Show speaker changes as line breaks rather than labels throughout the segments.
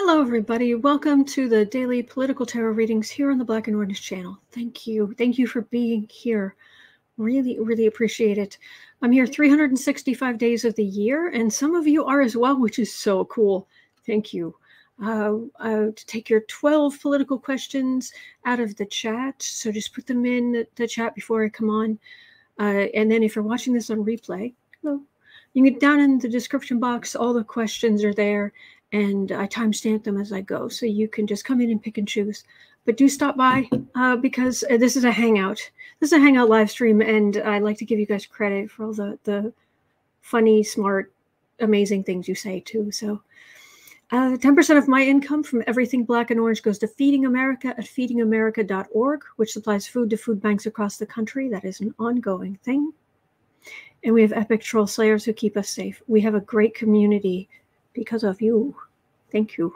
Hello, everybody. Welcome to the daily political tarot readings here on the Black and Orange channel. Thank you. Thank you for being here. Really, really appreciate it. I'm here 365 days of the year, and some of you are as well, which is so cool. Thank you. Uh, uh, to take your 12 political questions out of the chat. So just put them in the chat before I come on. Uh, and then if you're watching this on replay, hello, you can get down in the description box. All the questions are there and I timestamp them as I go. So you can just come in and pick and choose. But do stop by uh, because uh, this is a hangout. This is a hangout live stream, and I'd like to give you guys credit for all the the funny, smart, amazing things you say too. So. Uh, 10% of my income from everything black and orange goes to Feeding America at feedingamerica.org, which supplies food to food banks across the country. That is an ongoing thing. And we have epic troll slayers who keep us safe. We have a great community because of you. Thank you.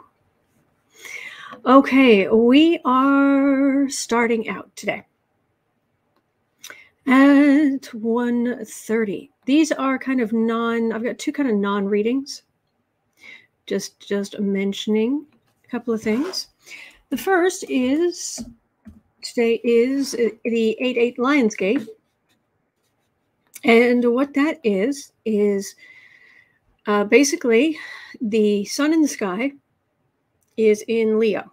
Okay, we are starting out today at 1.30. These are kind of non, I've got two kind of non-readings. Just just mentioning a couple of things. The first is today is the 8-8 Lionsgate. And what that is, is uh, basically, the sun in the sky is in Leo.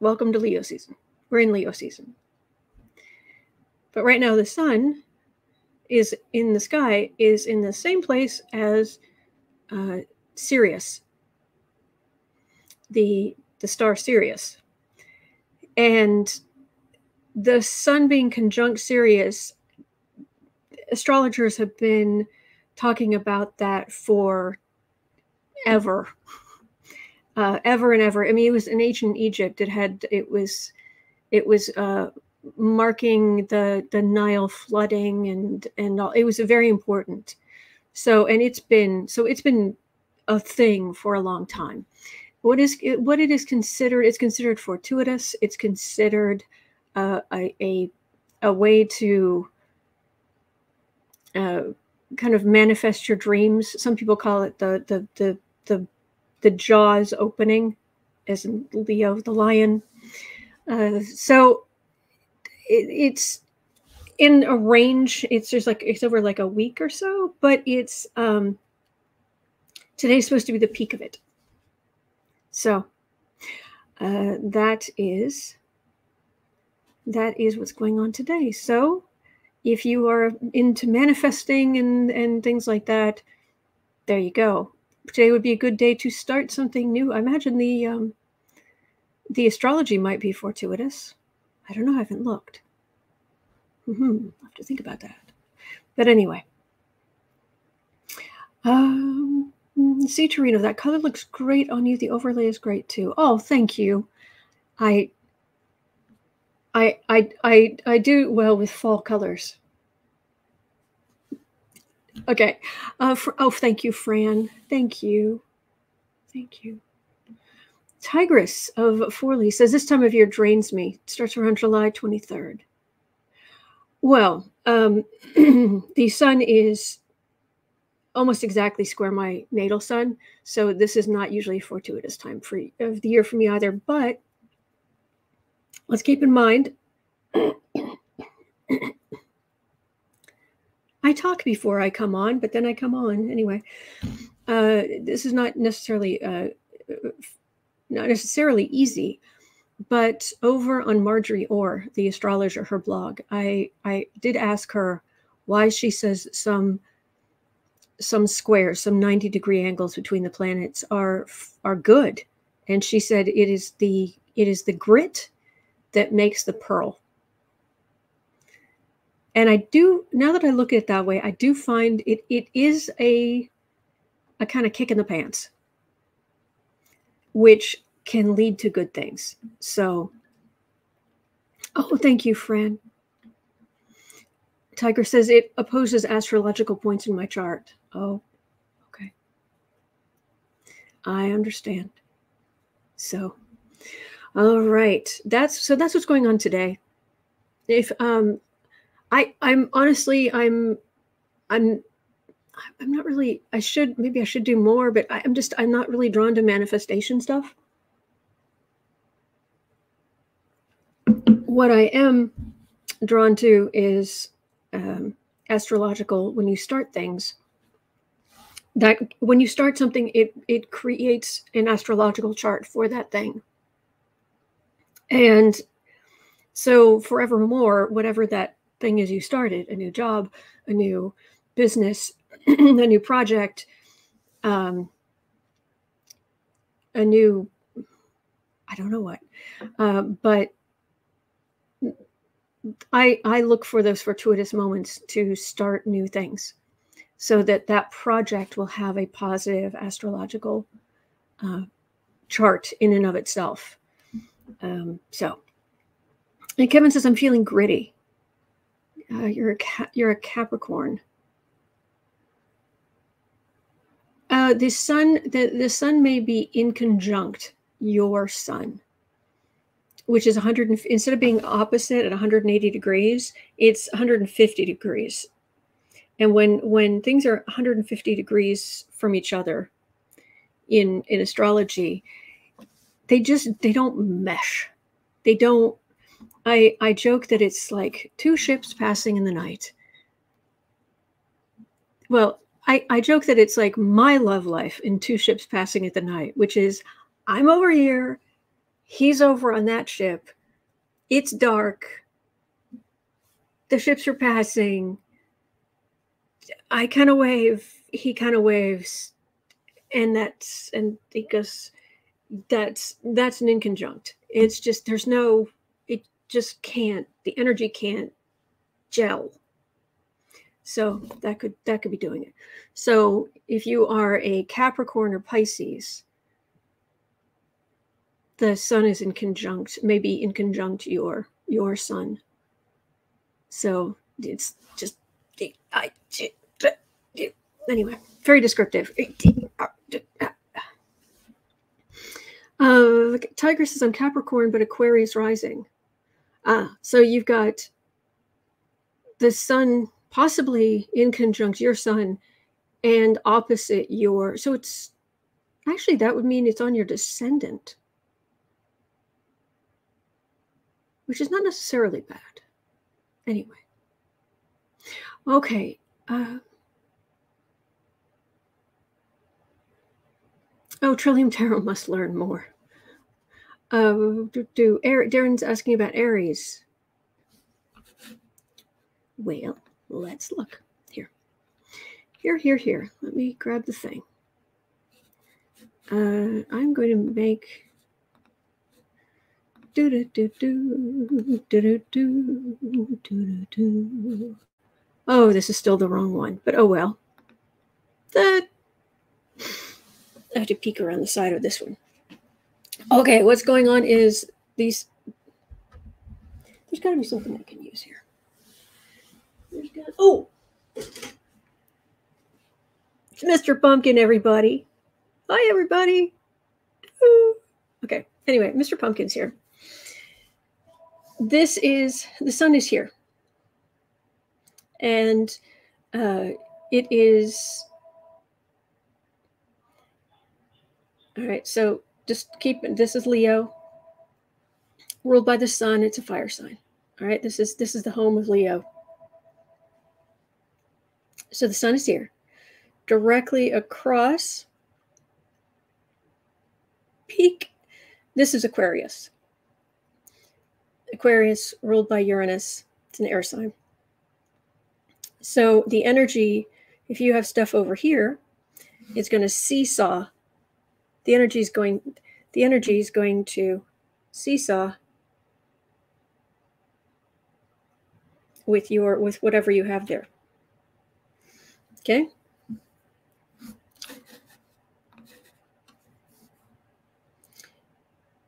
Welcome to Leo season. We're in Leo season. But right now, the sun is in the sky, is in the same place as uh, Sirius, the, the star Sirius. And the sun being conjunct Sirius, astrologers have been talking about that for ever uh, ever and ever. I mean it was in ancient egypt. It had it was it was uh, marking the the nile flooding and and all. It was very important. So and it's been so it's been a thing for a long time. What is what it is considered it's considered fortuitous. It's considered uh, a, a a way to uh, kind of manifest your dreams. Some people call it the the the the the jaws opening, as in Leo the lion. Uh, so it, it's in a range. It's just like it's over like a week or so, but it's um, today's supposed to be the peak of it. So uh, that is that is what's going on today. So if you are into manifesting and and things like that there you go. Today would be a good day to start something new. I imagine the um the astrology might be fortuitous. I don't know i haven't looked. Mm-hmm. i have to think about that. But anyway. Um see Torino, that color looks great on you. The overlay is great too. Oh thank you. I I I I I do well with fall colors. Okay. Uh, for, oh, thank you, Fran. Thank you. Thank you. Tigress of Forley says this time of year drains me. Starts around July 23rd. Well, um, the sun is almost exactly square my natal sun, so this is not usually fortuitous time for of the year for me either. But let's keep in mind I talk before I come on, but then I come on anyway. Uh, this is not necessarily uh, not necessarily easy, but over on Marjorie Orr, the astrologer, her blog, I I did ask her why she says some some squares, some 90 degree angles between the planets are are good. And she said it is the it is the grit that makes the pearl. And I do now that I look at it that way, I do find it it is a a kind of kick in the pants, which can lead to good things. So oh thank you, Fran. Tiger says it opposes astrological points in my chart. Oh, okay. I understand. So, all right. That's so that's what's going on today. If um I I'm honestly I'm I'm I'm not really, I should, maybe I should do more, but I, I'm just, I'm not really drawn to manifestation stuff. What I am drawn to is um, astrological when you start things that when you start something it it creates an astrological chart for that thing and so forevermore whatever that thing is you started a new job a new business a new project um a new i don't know what uh, but i i look for those fortuitous moments to start new things so that that project will have a positive astrological uh, chart in and of itself. Um, so, and Kevin says, "I'm feeling gritty." Uh, you're a you're a Capricorn. Uh, the sun the, the sun may be inconjunct your sun which is 100 instead of being opposite at 180 degrees it's 150 degrees and when when things are 150 degrees from each other in in astrology they just they don't mesh. They don't i i joke that it's like two ships passing in the night. Well i i joke that it's like my love life in two ships passing at the night which is i'm over here he's over on that ship it's dark the ships are passing I kind of wave, he kind of waves, and that's and he goes, that's that's an inconjunct. It's just there's no, it just can't. The energy can't gel. So that could that could be doing it. So if you are a Capricorn or Pisces, the sun is inconjunct, maybe inconjunct your your sun. So it's just I anyway, very descriptive. Uh, Tiger says I'm Capricorn, but Aquarius rising. Ah, so you've got the sun possibly inconjunct your sun and opposite your. So it's actually that would mean it's on your descendant, which is not necessarily bad. Anyway. Okay. Uh, oh, Trillium Tarot must learn more. Uh, do, do Darren's asking about Aries. Well, let's look here. Here, here, here. Let me grab the thing. Uh, I'm going to make do do do do do do do do do Oh, this is still the wrong one, but oh well. The I have to peek around the side of this one. Okay, what's going on is these. There's got to be something I can use here. There's got oh, it's Mr. Pumpkin, everybody. Hi, everybody. Okay. Anyway, Mr. Pumpkin's here. This is the sun is here and uh, it is all right. So just keep this is Leo, ruled by the sun. It's a fire sign. All right. This is this is the home of Leo. So the sun is here, directly across. Peak. This is Aquarius. Aquarius, ruled by Uranus. It's an air sign. So the energy, if you have stuff over here, it's going to seesaw. The energy is going, the energy is going to seesaw with your with whatever you have there. Okay.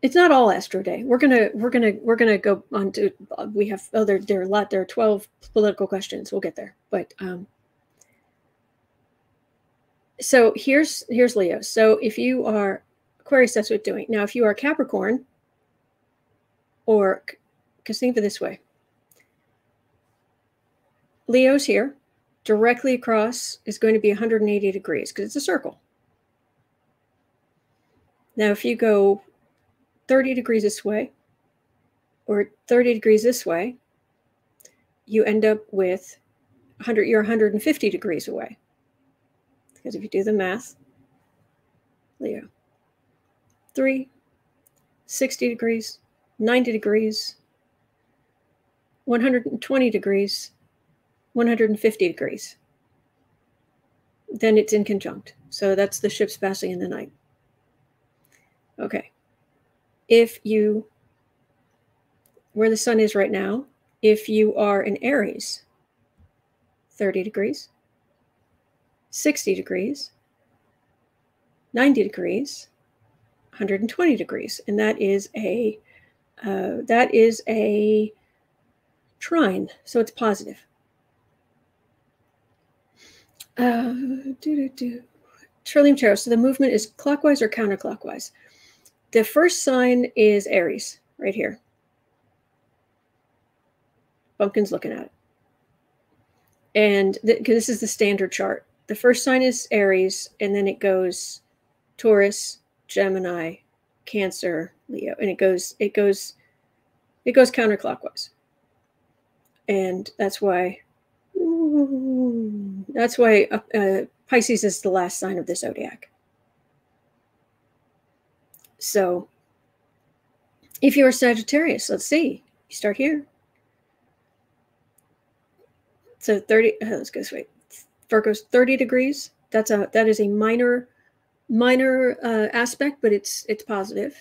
it's not all Astro Day. We're gonna we're gonna we're gonna go on to uh, we have oh there there are a lot there are twelve political questions. We'll get there, but um. So here's here's Leo. So if you are Aquarius, that's what doing. Now, if you are Capricorn, or because think of it this way, Leo's here, directly across is going to be 180 degrees because it's a circle. Now, if you go 30 degrees this way or 30 degrees this way, you end up with 100, you're 150 degrees away. Because if you do the math, Leo, 3, 60 degrees, 90 degrees, 120 degrees, 150 degrees. Then it's inconjunct. So that's the ships passing in the night. Okay. If you, where the sun is right now, if you are in Aries, 30 degrees, 60 degrees, 90 degrees, 120 degrees. And that is a, uh, that is a trine. So it's positive. Uh. Trillium Tarot. So the movement is clockwise or counterclockwise. The first sign is Aries, right here. Bumpkin's looking at it. And th- this is the standard chart. The first sign is Aries, and then it goes Taurus, Gemini, Cancer, Leo, and it goes it goes it goes counterclockwise. And that's why that's why uh, uh, Pisces is the last sign of the zodiac. So if you're Sagittarius, let's see, you start here. So 30, uh, let's go this way. Virgo's 30 degrees. That's a that is a minor minor uh, aspect, but it's it's positive.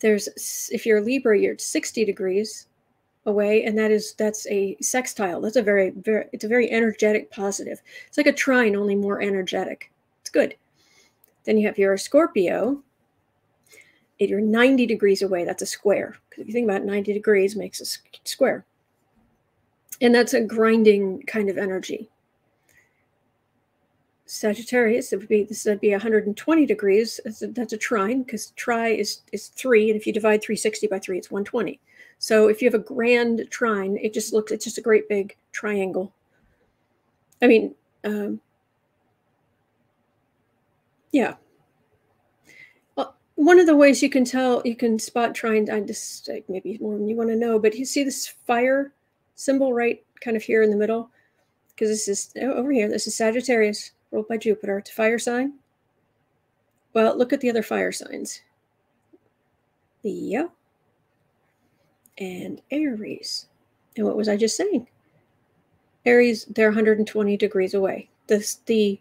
There's if you're a Libra, you're 60 degrees away, and that is that's a sextile. That's a very very it's a very energetic positive. It's like a trine, only more energetic. It's good. Then you have your Scorpio, if you're 90 degrees away, that's a square. Because if you think about it, 90 degrees makes a square. And that's a grinding kind of energy. Sagittarius, it would be this would be 120 degrees. That's a, trine because tri is is three, and if you divide 360 by three, it's 120. So if you have a grand trine, it just looks it's just a great big triangle. I mean, um, yeah, Well, one of the ways you can tell you can spot trine. I just maybe more than you want to know, but you see this fire symbol right kind of here in the middle? Because this is oh, over here, this is Sagittarius, ruled by Jupiter. It's a fire sign. Well, look at the other fire signs. Leo and Aries. And what was I just saying? Aries, they're 120 degrees away. This the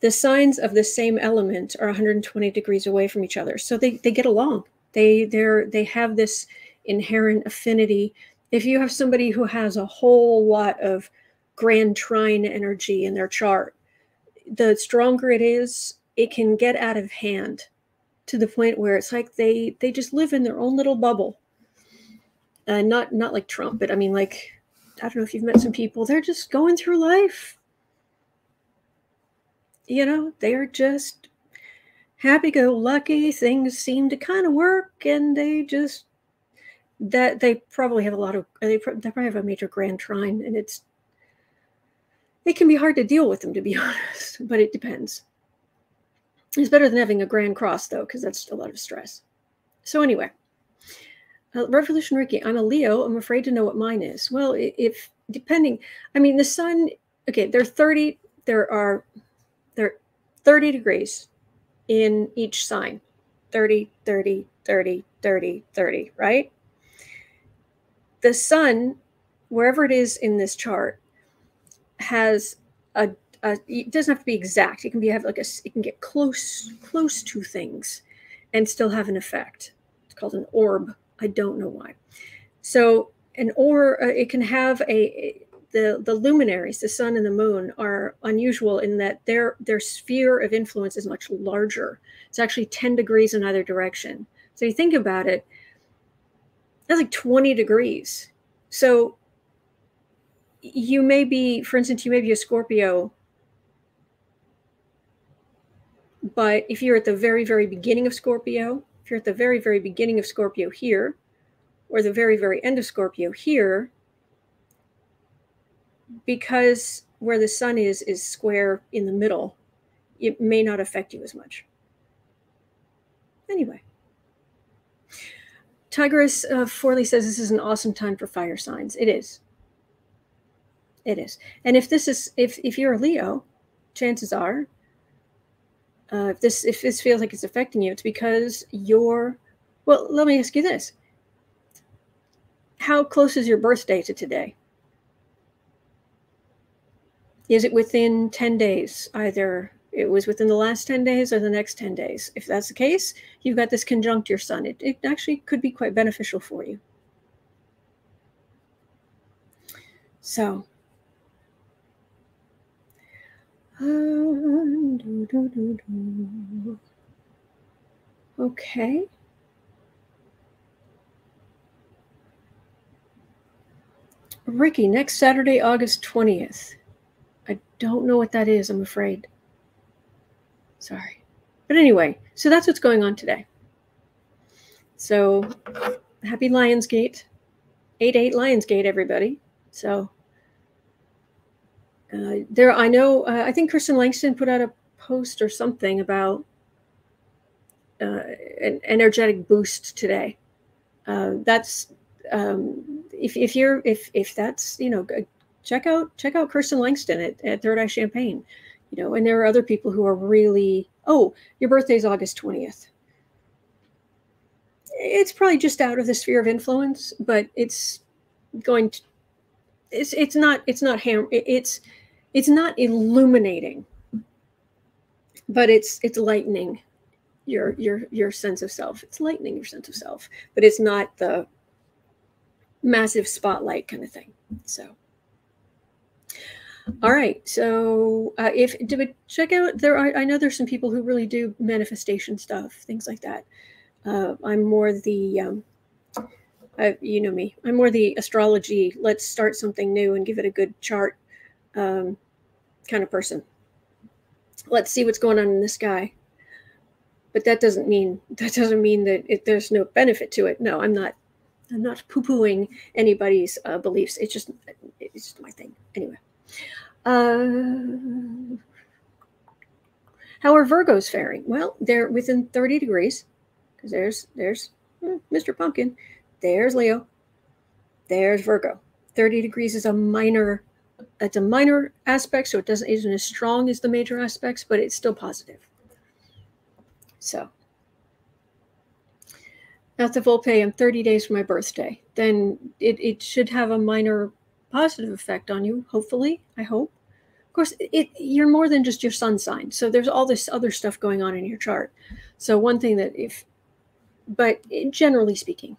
the signs of the same element are 120 degrees away from each other so they, they get along they they're they have this inherent affinity if you have somebody who has a whole lot of grand trine energy in their chart the stronger it is it can get out of hand to the point where it's like they they just live in their own little bubble and not not like trump but i mean like i don't know if you've met some people they're just going through life you know, they're just happy go lucky. Things seem to kind of work, and they just that they probably have a lot of they, they probably have a major grand trine, and it's it can be hard to deal with them to be honest, but it depends. It's better than having a grand cross though, because that's a lot of stress. So anyway, uh, Revolution Ricky, I'm a Leo. I'm afraid to know what mine is. Well, if depending, I mean, the sun. Okay, there are 30. There are they're 30 degrees in each sign 30, 30, 30, 30, 30, right? The sun, wherever it is in this chart, has a, a it doesn't have to be exact. It can be have like a it can get close close to things and still have an effect. It's called an orb. I don't know why. So an or uh, it can have a the the luminaries, the sun and the moon, are unusual in that their their sphere of influence is much larger. It's actually 10 degrees in either direction. So you think about it, that's like 20 degrees. So you may be, for instance, you may be a Scorpio, but if you're at the very, very beginning of Scorpio, if you're at the very, very beginning of Scorpio here, or the very, very end of Scorpio here, because where the sun is is square in the middle, it may not affect you as much. Anyway. Tigress uh, Forley says this is an awesome time for fire signs. It is. It is. And if this is if if you're a Leo, chances are uh, if this if this feels like it's affecting you, it's because you're well, let me ask you this. How close is your birthday to today? Is it within 10 days? Either it was within the last 10 days or the next 10 days. If that's the case, you've got this conjunct your sun. It, it actually could be quite beneficial for you. So, Um, okay. Ricky, next Saturday, August 20th. I don't know what that is, I'm afraid. Sorry. But anyway, so that's what's going on today. So happy Lionsgate. 8 8 Lionsgate, everybody. So uh, there, I know, uh, I think Kristen Langston put out a post or something about uh, an energetic boost today. Uh, that's um, if, if you're if if that's you know check out check out Kirsten Langston at, at Third Eye Champagne, you know, and there are other people who are really oh your birthday's August twentieth. It's probably just out of the sphere of influence, but it's going to it's it's not it's not ham it's it's not illuminating, but it's it's lightening your your your sense of self. It's lightening your sense of self, but it's not the massive spotlight kind of thing. So, all right. So, uh, if check out there, are, I know there's some people who really do manifestation stuff, things like that. Uh, I'm more the, um, I, you know me. I'm more the astrology. Let's start something new and give it a good chart, um, kind of person. Let's see what's going on in the sky. But that doesn't mean that doesn't mean that it, there's no benefit to it. No, I'm not I'm not poo-pooing anybody's uh, beliefs. It's just it's just my thing. Anyway. Uh, how are Virgos faring? Well, they're within 30 degrees because there's there's hmm, Mr. Pumpkin, there's Leo, there's Virgo. 30 degrees is a minor it's a minor aspect, so it doesn't isn't as strong as the major aspects, but it's still positive. So at the Volpe, I'm 30 days from my birthday. Then it, it should have a minor positive effect on you, hopefully, I hope. Of course, it you're more than just your sun sign. So there's all this other stuff going on in your chart. So one thing that if, but generally speaking.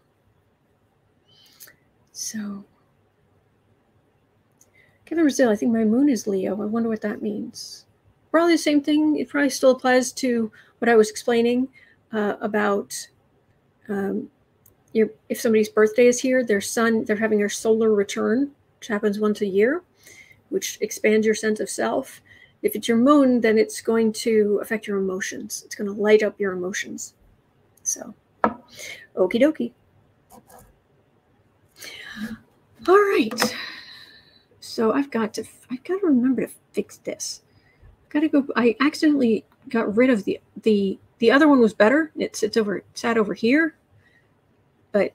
So, I think my moon is Leo. I wonder what that means. Probably the same thing. It probably still applies to what I was explaining uh, about um, your, if somebody's birthday is here, their sun, they're having their solar return, which happens once a year, which expands your sense of self. If it's your moon, then it's going to affect your emotions. It's going to light up your emotions. So, okie dokie. All right. So I've got to I've got to remember to fix this. I've got to go. I accidentally got rid of the the the other one was better. It sits over sat over here but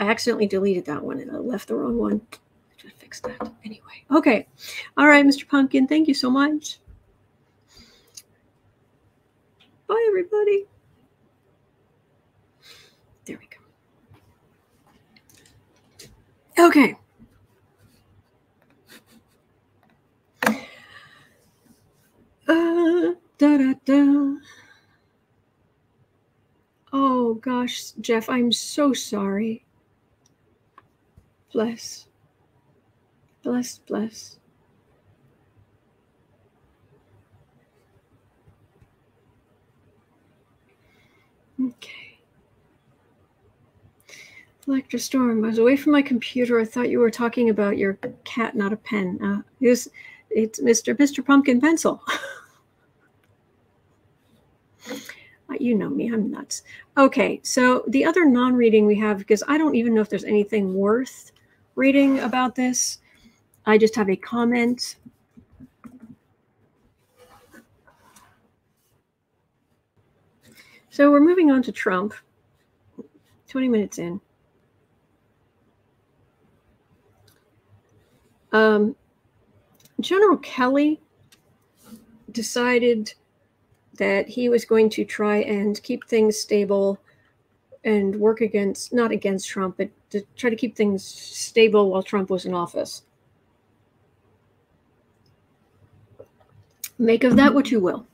I accidentally deleted that one and I left the wrong one. I fix that anyway. Okay. All right, Mr. Pumpkin, thank you so much. Bye, everybody. There we go. Okay. Uh, da da da. Oh gosh, Jeff, I'm so sorry. Bless. Bless, bless. Okay. Electra Storm, I was away from my computer. I thought you were talking about your cat, not a pen. Uh, it's Mr. Mr. Pumpkin Pencil. Uh, you know me, I'm nuts. Okay, so the other non-reading we have, because I don't even know if there's anything worth reading about this. I just have a comment. So we're moving on to Trump, 20 minutes in. Um, General Kelly decided that he was going to try and keep things stable and work against, not against Trump, but to try to keep things stable while Trump was in office. Make of that what you will.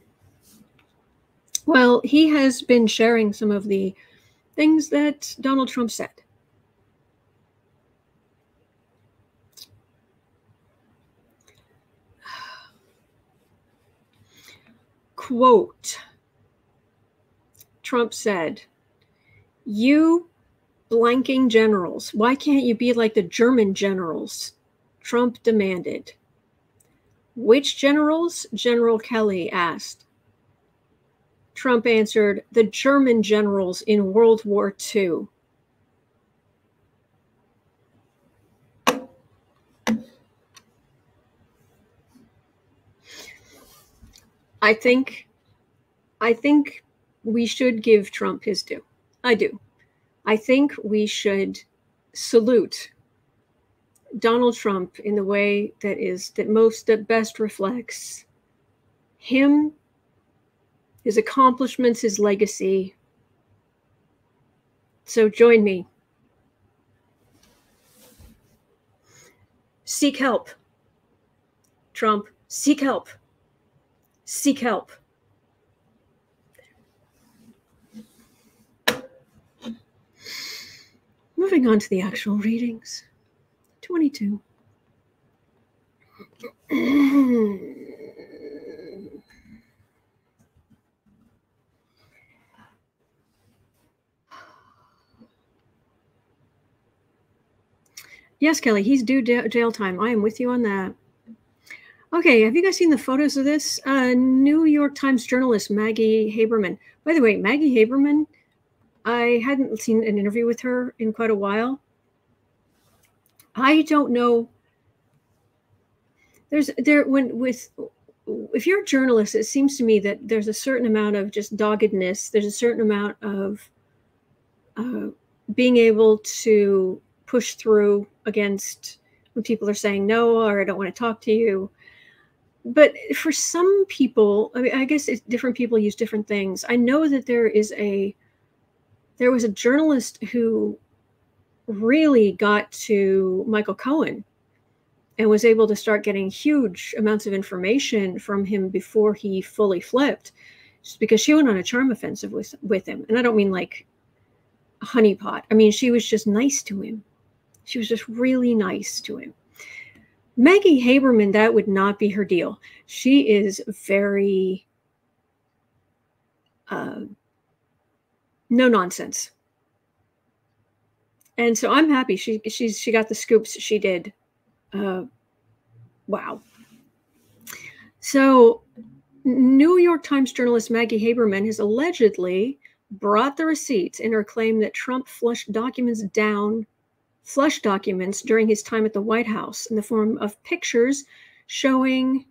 Well, he has been sharing some of the things that Donald Trump said. Quote Trump said, You blanking generals, why can't you be like the German generals? Trump demanded. Which generals? General Kelly asked. Trump answered, the German generals in World War II. I think I think we should give Trump his due. I do. I think we should salute Donald Trump in the way that is that most that best reflects him, his accomplishments, his legacy. So join me. Seek help. Trump, seek help. Seek help. Moving on to the actual readings. 22. yes, Kelly, he's due jail time. I am with you on that. Okay, have you guys seen the photos of this? Uh, New York Times journalist Maggie Haberman. By the way, Maggie Haberman, I hadn't seen an interview with her in quite a while. I don't know. There's there when with if you're a journalist, it seems to me that there's a certain amount of just doggedness. There's a certain amount of uh, being able to push through against when people are saying no or I don't want to talk to you. But for some people, I mean, I guess different people use different things. I know that there is a there was a journalist who really got to Michael Cohen and was able to start getting huge amounts of information from him before he fully flipped just because she went on a charm offensive with with him. And i don't mean like honeypot. I mean she was just nice to him. She was just really nice to him maggie haberman that would not be her deal she is very uh, no nonsense and so I'm happy she she's she got the scoops she did. Uh, wow. So, New York Times journalist Maggie Haberman has allegedly brought the receipts in her claim that Trump flushed documents down, flushed documents during his time at the White House in the form of pictures showing.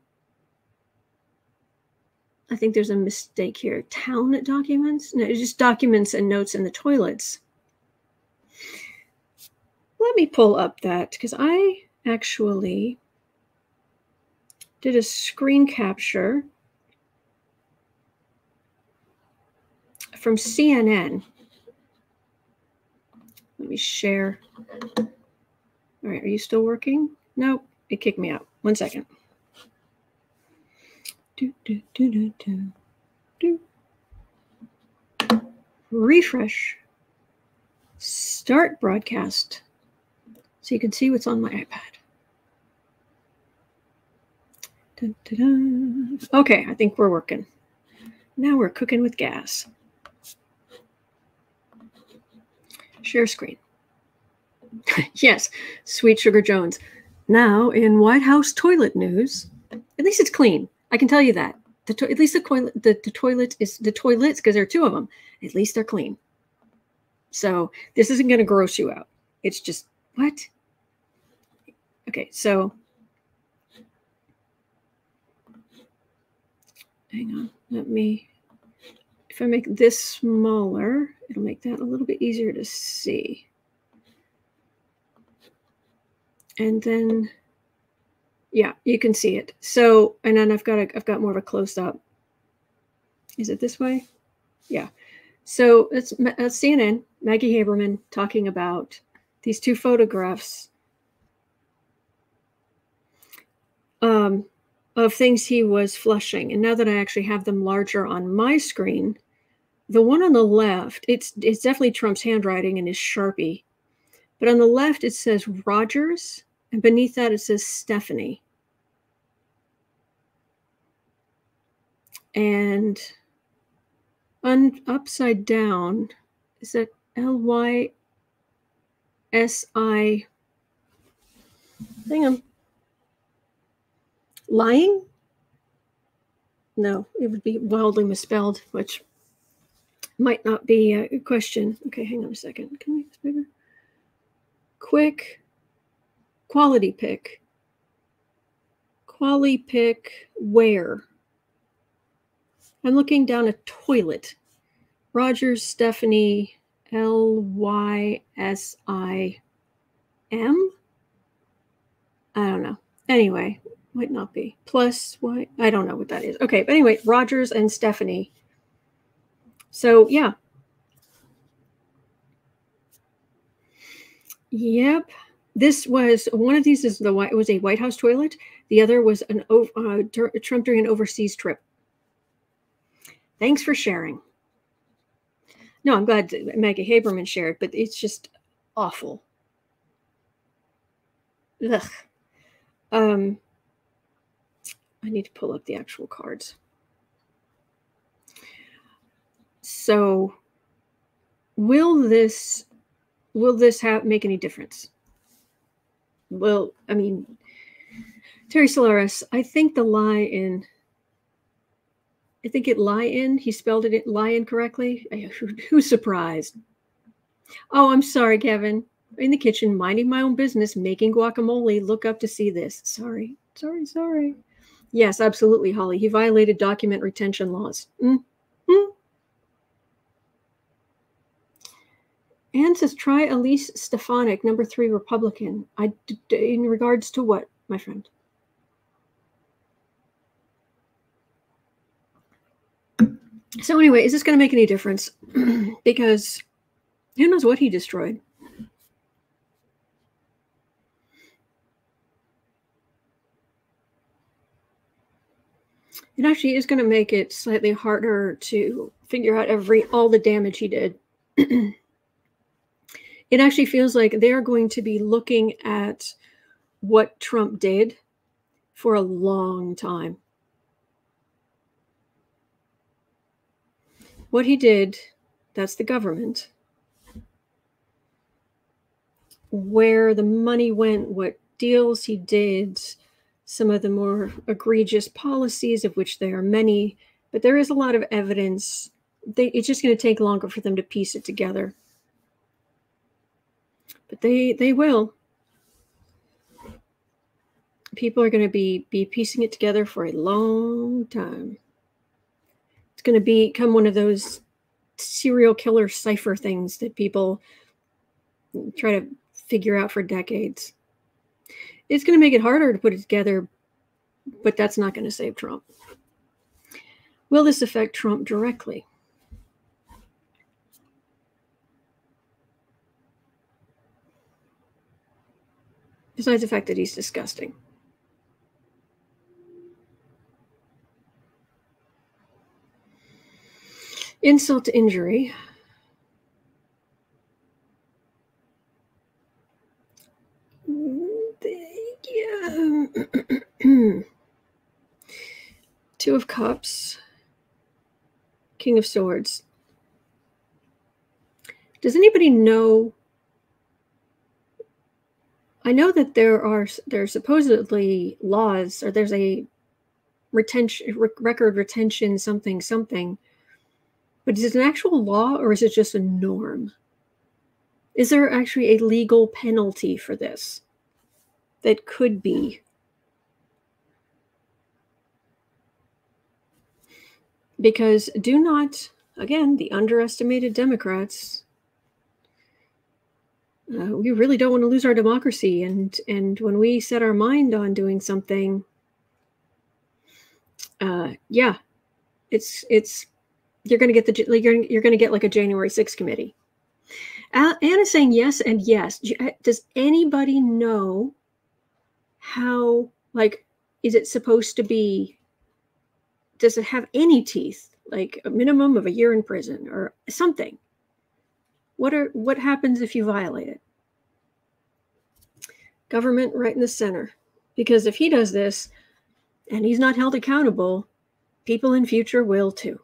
I think there's a mistake here. Town documents? No, just documents and notes in the toilets let me pull up that because I actually did a screen capture from CNN. Let me share. All right, are you still working? Nope, it kicked me out. One second. Do, do, do, do, do, do. Refresh. Start broadcast so you can see what's on my iPad. Okay, I think we're working. Now we're cooking with gas. Share screen. yes, Sweet Sugar Jones. Now in White House toilet news, at least it's clean. I can tell you that. The at least the, toilet, the, the toilet is the toilets because there are two of them. At least they're clean. So this isn't going to gross you out. It's just what Okay, so hang on. Let me if I make this smaller, it'll make that a little bit easier to see. And then, yeah, you can see it. So, and then I've got a, I've got more of a close up. Is it this way? Yeah. So it's, it's CNN, Maggie Haberman talking about these two photographs um, of things he was flushing. And now that I actually have them larger on my screen, the one on the left, it's it's definitely Trump's handwriting and his Sharpie. But on the left, it says Rogers, and beneath that, it says Stephanie. And un, upside down, is that L Y S I? Hang on. Lying? No, it would be wildly misspelled, which might not be a question. Okay, hang on a second. Can I make this bigger? Quick quality pick. Quality pick where? I'm looking down a toilet. Rogers Stephanie L Y S I M. I don't know. Anyway, might not be. Plus, why? I don't know what that is. Okay, but anyway, Rogers and Stephanie. So, yeah. Yep. This was one of these is the white it was a White House toilet. The other was an uh, Trump during an overseas trip. Thanks for sharing. No, I'm glad Maggie Haberman shared, but it's just awful. Ugh. Um, I need to pull up the actual cards. So will this will this have make any difference? Well, I mean, Terry Solaris, I think the lie in I think it lie in. He spelled it lie incorrectly. Who's surprised? Oh, I'm sorry, Kevin. In the kitchen, minding my own business, making guacamole. Look up to see this. Sorry, sorry, sorry. Yes, absolutely, Holly. He violated document retention laws. Mm. Anne says, try Elise Stefanik, number three Republican. I, in regards to what, my friend? So anyway, is this going to make any difference? because who knows what he destroyed? It actually is going to make it slightly harder to figure out every all the damage he did. it actually feels like they're going to be looking at what Trump did for a long time. What he did, that's the government. Where the money went, what deals he did, some of the more egregious policies, of which there are many, but there is a lot of evidence. They, it's just going to take longer for them to piece it together. But they they will. People are going to be be piecing it together for a long time. It's going to become one of those serial killer cipher things that people try to figure out for decades it's going to make it harder to put it together, but that's not going to save Trump. Will this affect Trump directly? Besides the fact that he's disgusting. Insult to injury. Two of Cups, King of Swords. Does anybody know? I know that there are there's supposedly laws, or there's a retention record retention something something. But is it an actual law or is it just a norm? Is there actually a legal penalty for this that could be because do not again, the underestimated Democrats. Uh, we really don't want to lose our democracy, and and when we set our mind on doing something, uh, yeah, it's it's you're going to get the you're, you're going to get like a January 6th committee. Anna's saying yes and yes. Uh, does anybody know how like is it supposed to be? Does it have any teeth? Like a minimum of a year in prison or something? What are what happens if you violate it? Government right in the center. Because if he does this and he's not held accountable, people in future will too.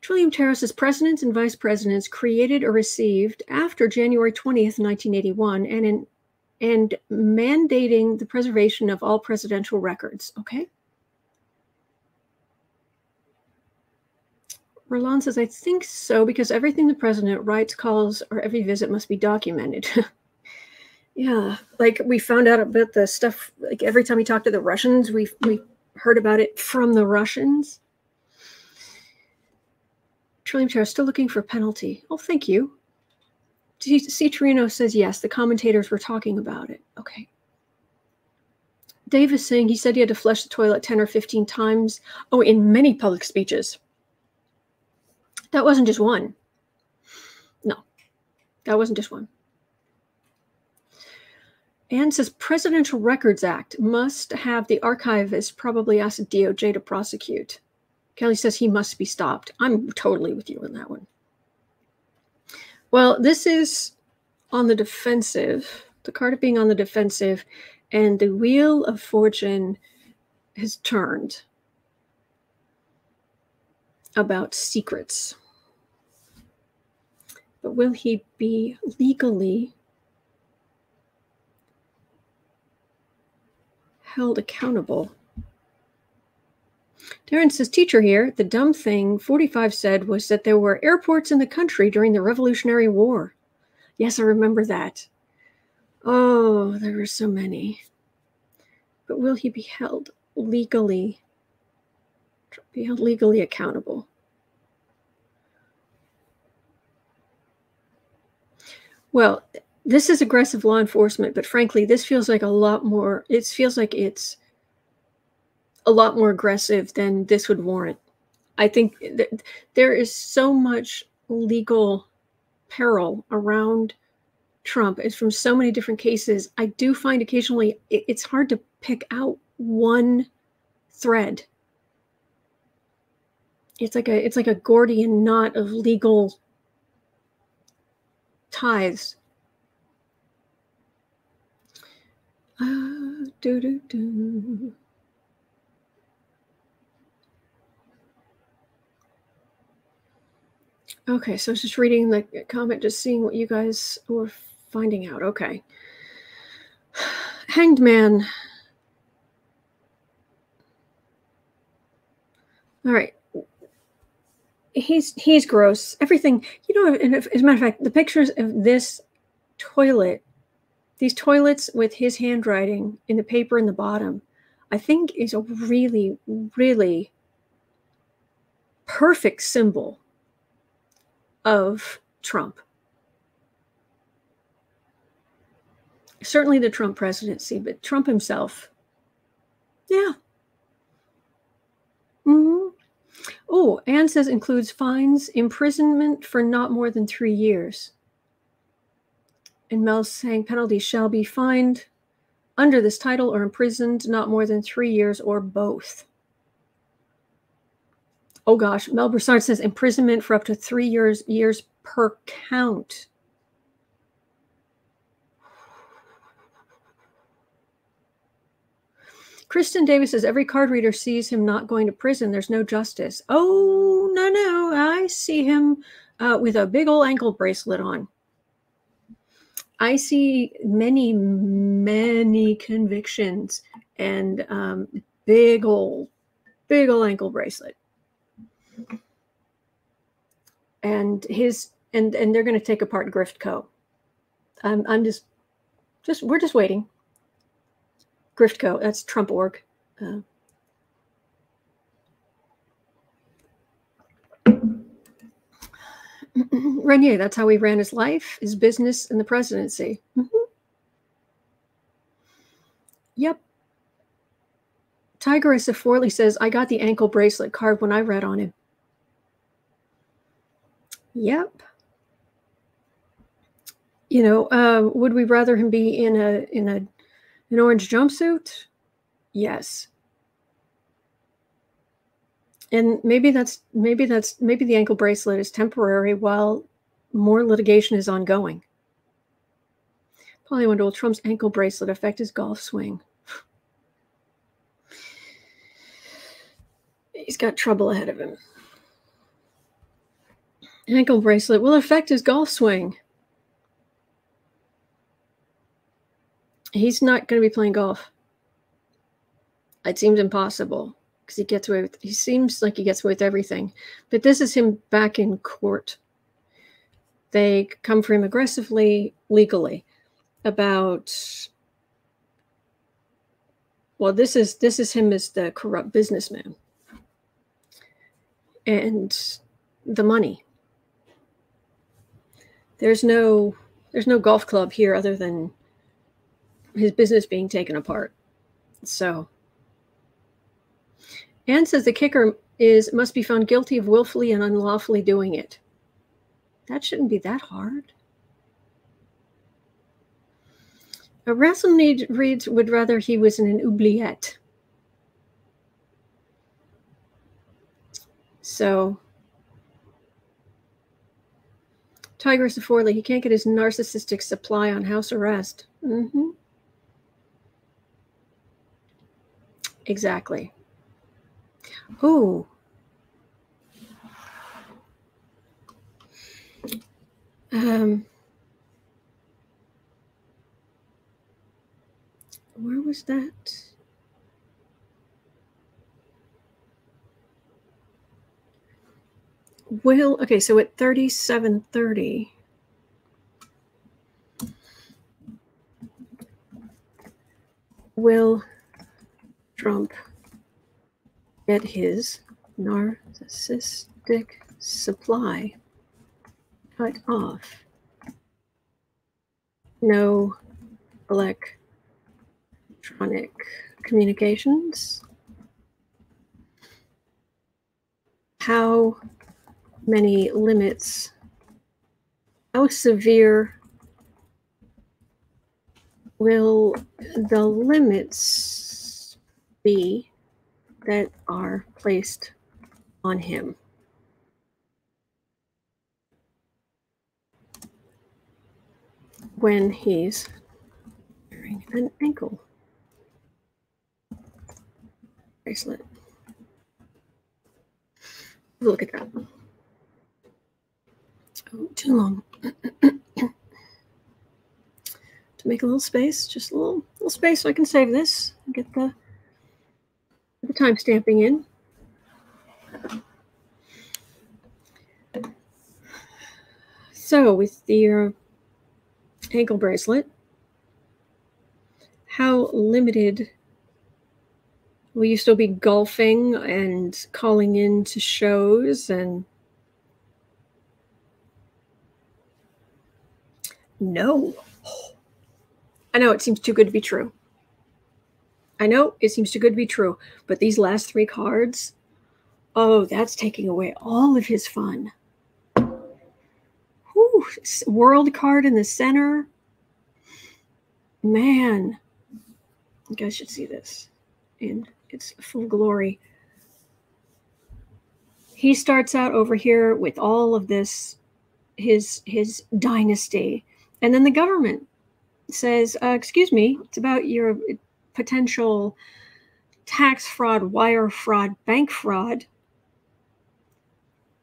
Trillium Terrace's presidents and vice presidents created or received after January 20th, 1981, and in and mandating the preservation of all presidential records. Okay. Roland says, I think so, because everything the president writes, calls, or every visit must be documented. yeah, like we found out about the stuff, like every time we talked to the Russians, we we heard about it from the Russians. Trillium Chair still looking for penalty. Oh, thank you. C. Torino says yes. The commentators were talking about it. Okay. Dave is saying he said he had to flush the toilet 10 or 15 times. Oh, in many public speeches. That wasn't just one. No, that wasn't just one. Anne says Presidential Records Act must have the archivist probably ask DOJ to prosecute. Kelly says he must be stopped. I'm totally with you on that one. Well, this is on the defensive, the card of being on the defensive, and the wheel of fortune has turned about secrets. But will he be legally held accountable? Darren says, teacher here, the dumb thing 45 said was that there were airports in the country during the Revolutionary War. Yes, I remember that. Oh, there were so many. But will he be held legally, be held legally accountable? Well, this is aggressive law enforcement, but frankly, this feels like a lot more, it feels like it's a lot more aggressive than this would warrant. I think th- there is so much legal peril around Trump. It's from so many different cases. I do find occasionally it's hard to pick out one thread. It's like a it's like a Gordian knot of legal ties. Uh. Okay, so I was just reading the comment, just seeing what you guys were finding out. Okay. Hanged Man. All right. He's he's gross. Everything, you know, as a matter of fact, the pictures of this toilet, these toilets with his handwriting in the paper in the bottom, I think is a really, really perfect symbol of Trump. Certainly the Trump presidency, but Trump himself. Yeah. Mm-hmm. Oh, Anne says includes fines, imprisonment for not more than three years. And Mel's saying penalties shall be fined under this title or imprisoned not more than three years or both oh gosh, Mel Broussard says imprisonment for up to three years years per count. Kristen Davis says every card reader sees him not going to prison. There's no justice. Oh, no, no. I see him uh, with a big old ankle bracelet on. I see many, many convictions and um, big old, big old ankle bracelet and his and and they're going to take apart Grift Co. I'm I'm just just we're just waiting. Grift Co. That's Trump org. Uh, Renier, that's how he ran his life, his business, and the presidency. Mm-hmm. Yep. Tigress of Forley says, I got the ankle bracelet card when I read on him. Yep. You know, uh, would we rather him be in a in a an orange jumpsuit? Yes. And maybe that's maybe that's maybe the ankle bracelet is temporary while more litigation is ongoing. Polly wonder will Trump's ankle bracelet affect his golf swing? He's got trouble ahead of him. Ankle bracelet will affect his golf swing. He's not going to be playing golf. It seems impossible because he gets away with. He seems like he gets away with everything, but this is him back in court. They come for him aggressively, legally, about. Well, this is this is him as the corrupt businessman, and the money. There's no there's no golf club here other than his business being taken apart. So Anne says the kicker is must be found guilty of willfully and unlawfully doing it. That shouldn't be that hard. A Russell reads would rather he was in an oubliette. So Tigress of Forley, he can't get his narcissistic supply on house arrest. Mm-hmm. Exactly. Ooh. Um, where was that? Will, okay, so at 3730, will Trump get his narcissistic supply cut off. No electronic communications. How many limits? How severe will the limits be that are placed on him. When he's wearing an ankle bracelet. Look at that. Oh, too long. to make a little space, just a little little space so I can save this and get the the time stamping in. So with the ankle bracelet, how limited will you still be golfing and calling in to shows and no. I know it seems too good to be true I know it seems too good to be true, but these last three cards, oh, that's taking away all of his fun. Whew, world card in the center. Man, you guys should see this in its full glory. He starts out over here with all of this, his his dynasty, and then the government says, uh, "Excuse me, it's about your potential tax fraud, wire fraud, bank fraud,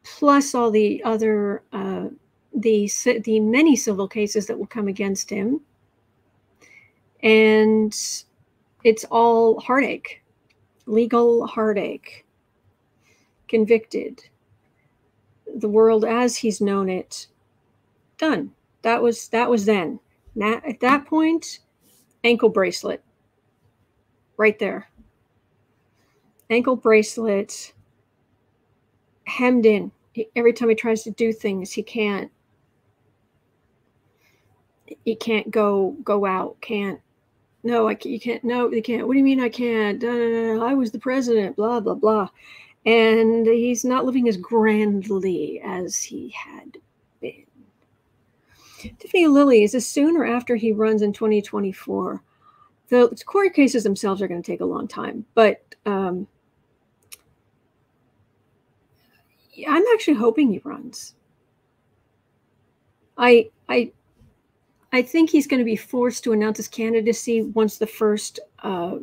plus all the other uh, the the many civil cases that will come against him, and it's all heartache, legal heartache. Convicted, the world as he's known it, done. That was that was then. Now, at that point, ankle bracelet right there. Ankle bracelet hemmed in every time he tries to do things, he can't. He can't go go out. Can't. No, I can't, you can't. No, you can't. What do you mean I can't? I was the president. Blah blah blah, and he's not living as grandly as he had been. Tiffany Lilly, is this soon or after he runs in 2024? The court cases themselves are going to take a long time, but um, I'm actually hoping he runs. I I I think he's going to be forced to announce his candidacy once the first uh,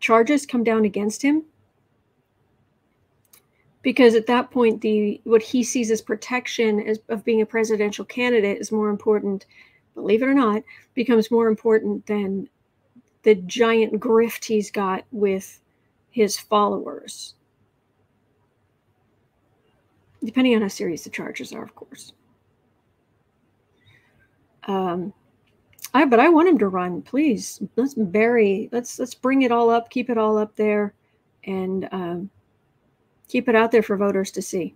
charges come down against him, because at that point, the what he sees as protection as, of being a presidential candidate is more important. Believe it or not, becomes more important than the giant grift he's got with his followers. Depending on how serious the charges are, of course. Um, I but I want him to run. Please, let's bury. Let's let's bring it all up. Keep it all up there, and um, keep it out there for voters to see.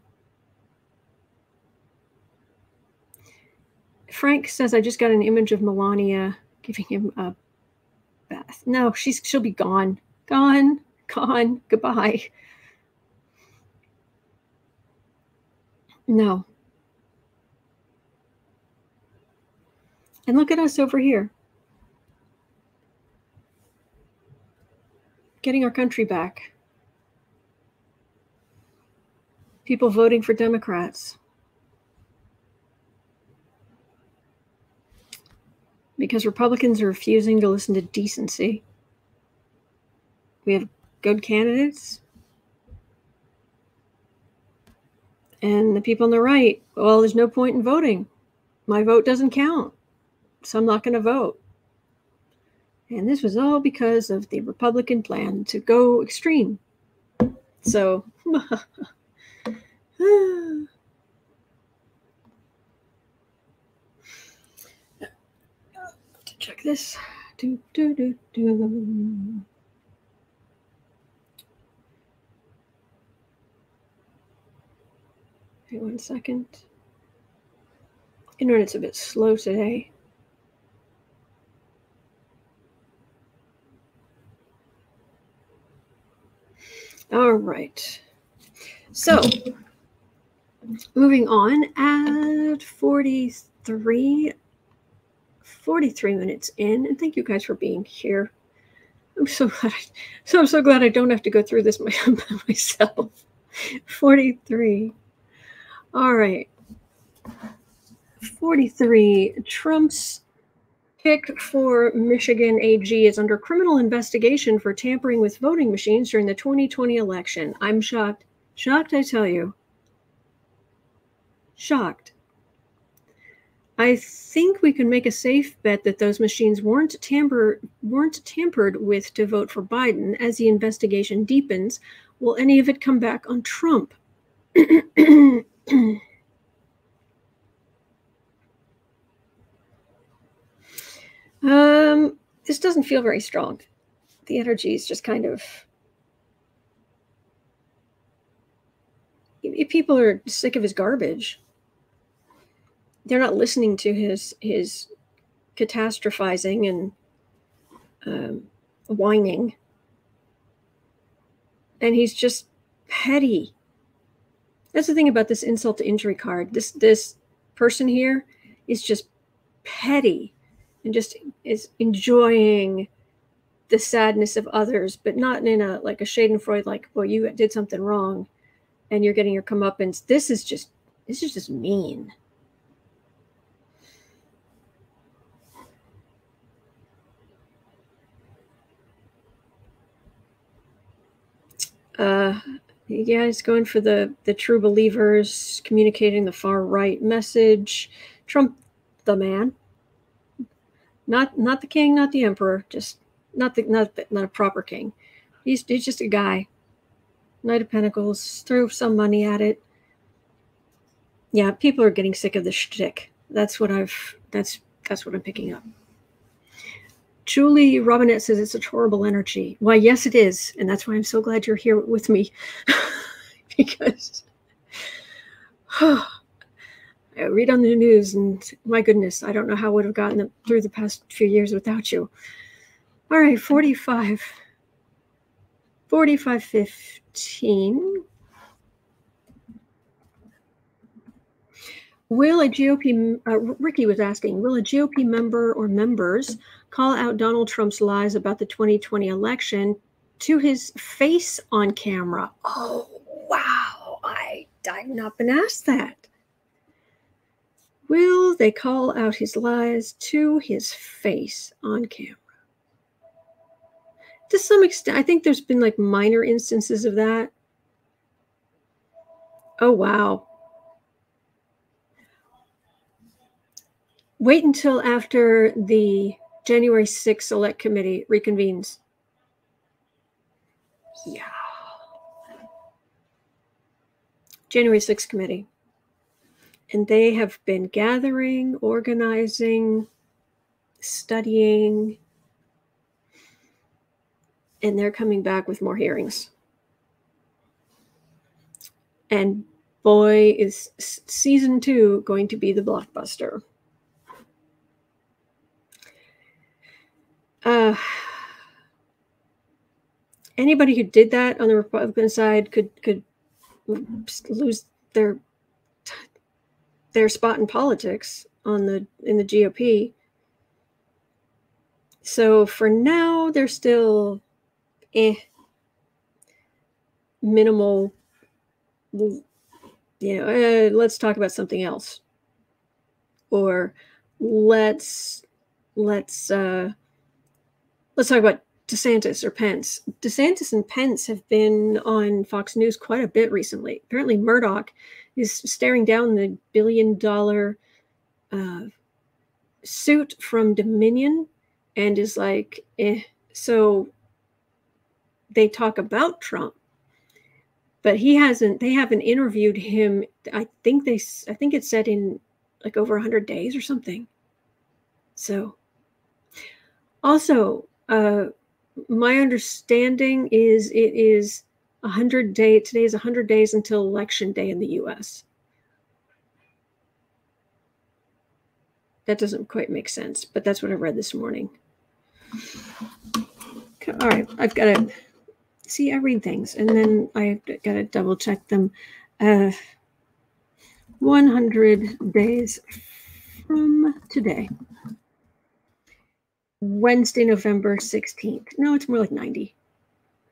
Frank says, "I just got an image of Melania giving him a Beth. No, she's she'll be gone. Gone. Gone. Goodbye. No. And look at us over here. Getting our country back. People voting for Democrats. Because Republicans are refusing to listen to decency. We have good candidates. And the people on the right, well, there's no point in voting. My vote doesn't count. So I'm not going to vote. And this was all because of the Republican plan to go extreme. So check this. Do, do, do, do. Okay, one second. Internet's a bit slow today. All right. So, moving on at 43 43 minutes in, and thank you guys for being here. I'm so glad. I, so I'm so glad I don't have to go through this myself. 43. All right. 43. Trump's pick for Michigan AG is under criminal investigation for tampering with voting machines during the 2020 election. I'm shocked. Shocked, I tell you. Shocked. I think we can make a safe bet that those machines weren't tamper weren't tampered with to vote for Biden. As the investigation deepens, will any of it come back on Trump? um, this doesn't feel very strong. The energy is just kind of. If people are sick of his garbage they're not listening to his his catastrophizing and um, whining. And he's just petty. That's the thing about this insult to injury card. This this person here is just petty and just is enjoying the sadness of others but not in a like a schadenfreude like well you did something wrong and you're getting your comeuppance. This is just this is just mean uh, yeah, he's going for the the true believers, communicating the far right message. Trump, the man, not not the king, not the emperor, just not the not not a proper king. He's he's just a guy. Knight of Pentacles, throw some money at it. Yeah, people are getting sick of the shtick. That's what I've. That's that's what I'm picking up. Julie Robinette says it's a horrible energy. Why, yes, it is. And that's why I'm so glad you're here with me. because I read on the news, and my goodness, I don't know how I would have gotten through the past few years without you. All right, 45. 45 15. Will a GOP, uh, Ricky was asking, will a GOP member or members call out Donald Trump's lies about the 2020 election to his face on camera? Oh, wow. I, I've not been asked that. Will they call out his lies to his face on camera? To some extent, I think there's been like minor instances of that. Oh, wow. Wait until after the January 6th Select Committee reconvenes. Yeah. January 6th Committee and they have been gathering, organizing, studying, and they're coming back with more hearings. And boy, is season two going to be the blockbuster. Uh, anybody who did that on the Republican side could could lose their their spot in politics on the in the GOP. So for now, they're still eh minimal. You know, eh, let's talk about something else, or let's let's uh, let's talk about DeSantis or Pence. DeSantis and Pence have been on Fox News quite a bit recently. Apparently, Murdoch is staring down the billion dollar uh, suit from Dominion and is like, eh. So they talk about Trump, but he hasn't, they haven't interviewed him. I think they, I think it said in like over 100 days or something. So also, uh, my understanding is it is 100 day today is 100 days until election day in the US. That doesn't quite make sense, but that's what I read this morning. Okay, all right, I've got to see I read things and then I've got to double check them. Uh, 100 days from today. Wednesday, November 16th. No, it's more like 90.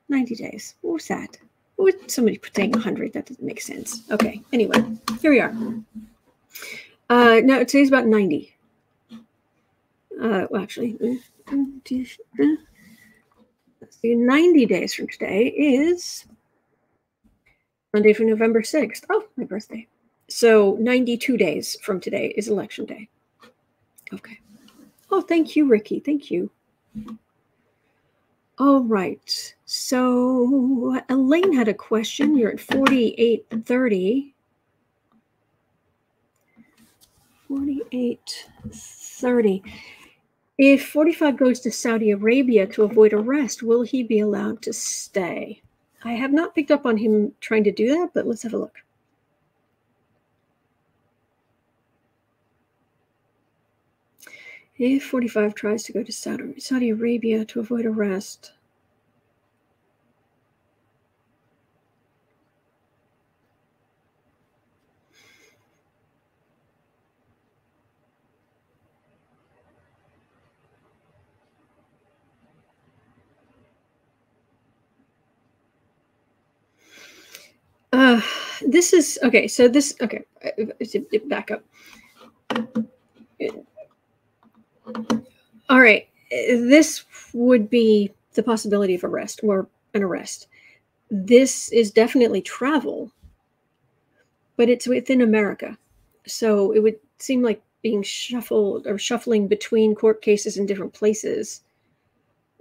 90 days. What was that? What was somebody saying 100? That doesn't make sense. Okay. Anyway, here we are. Uh, now, today's about 90. Uh, well, actually, uh, uh, see, 90 days from today is Monday from November 6th. Oh, my birthday. So 92 days from today is election day. Okay. Oh, thank you, Ricky. Thank you. All right. So Elaine had a question. You're at 4830. 4830. If 45 goes to Saudi Arabia to avoid arrest, will he be allowed to stay? I have not picked up on him trying to do that, but let's have a look. A45 tries to go to Saudi, Arabia to avoid arrest. Uh, this is okay. So this okay. Uh, back up. All right. This would be the possibility of arrest or an arrest. This is definitely travel, but it's within America. So it would seem like being shuffled or shuffling between court cases in different places.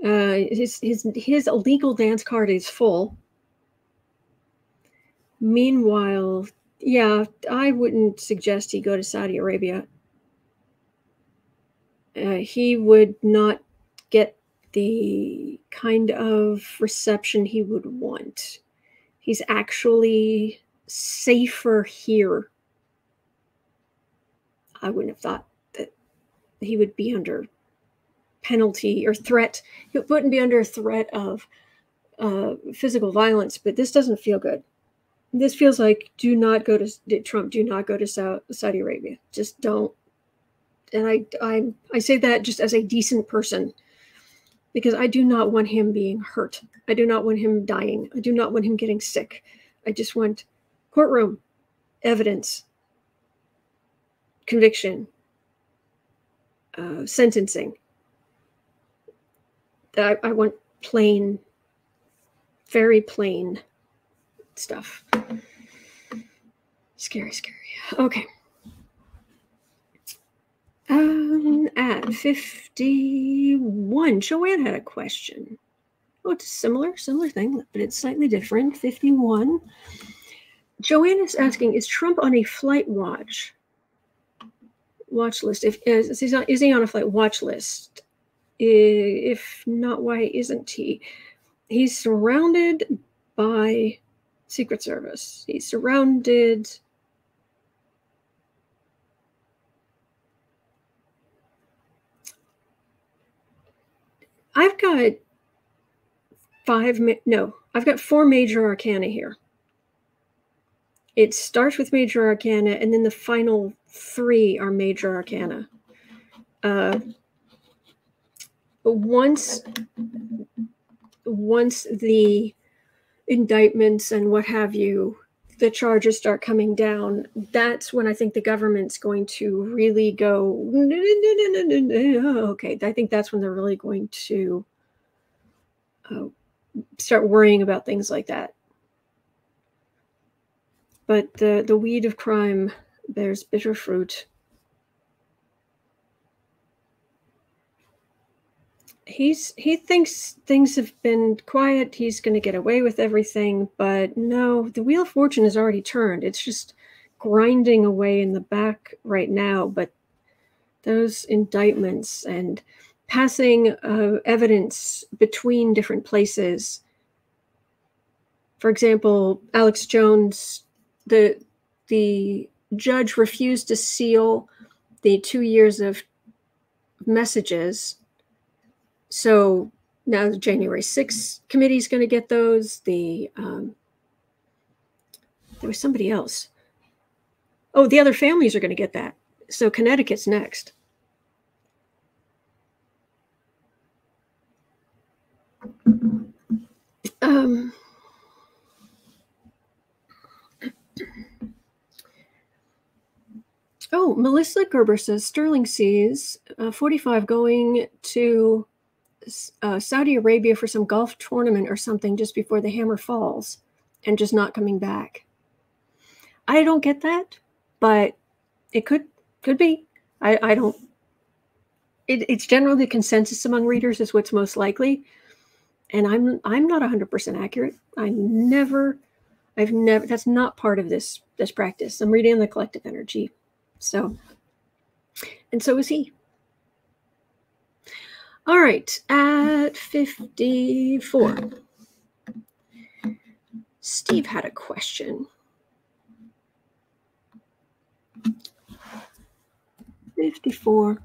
Uh, his his his illegal dance card is full. Meanwhile, yeah, I wouldn't suggest he go to Saudi Arabia uh, he would not get the kind of reception he would want. He's actually safer here I wouldn't have thought that he would be under penalty or threat. He wouldn't be under a threat of uh, physical violence, but this doesn't feel good. This feels like do not go to Trump. Do not go to Saudi Arabia. Just don't. And I, I, I say that just as a decent person, because I do not want him being hurt. I do not want him dying. I do not want him getting sick. I just want courtroom evidence, conviction, uh, sentencing. I, I want plain, very plain stuff. Scary, scary. Okay. Um, at 51, Joanne had a question. Oh, it's a similar, similar thing, but it's slightly different. 51. Joanne is asking, is Trump on a flight watch watch list? If is, is, is he on a flight watch list? If not, why isn't he? He's surrounded by Secret Service. He's surrounded. I've got five, no, I've got four major arcana here. It starts with major arcana, and then the final three are major arcana. Uh, once, once the indictments and what have you, the charges start coming down, that's when I think the government's going to really go, okay, I think that's when they're really going to uh, start worrying about things like that. But the, the weed of crime bears bitter fruit. He's he thinks things have been quiet. He's going to get away with everything but no the wheel of fortune is already turned. It's just grinding away in the back right now but those indictments and passing uh, evidence between different places. For example alex jones the the judge refused to seal the two years of messages so now the January 6th committee is going to get those. The um, there was somebody else. Oh, the other families are going to get that. So Connecticut's next. Um, oh, Melissa Gerber says Sterling sees uh, 45 going to uh, Saudi Arabia for some golf tournament or something just before the hammer falls and just not coming back. I don't get that, but it could could be. I, I don't. It, it's generally consensus among readers is what's most likely, and I'm I'm not 100% accurate. I never, I've never. That's not part of this this practice. I'm reading the collective energy, so, and so is he. All right, at 54. Steve had a question. 54.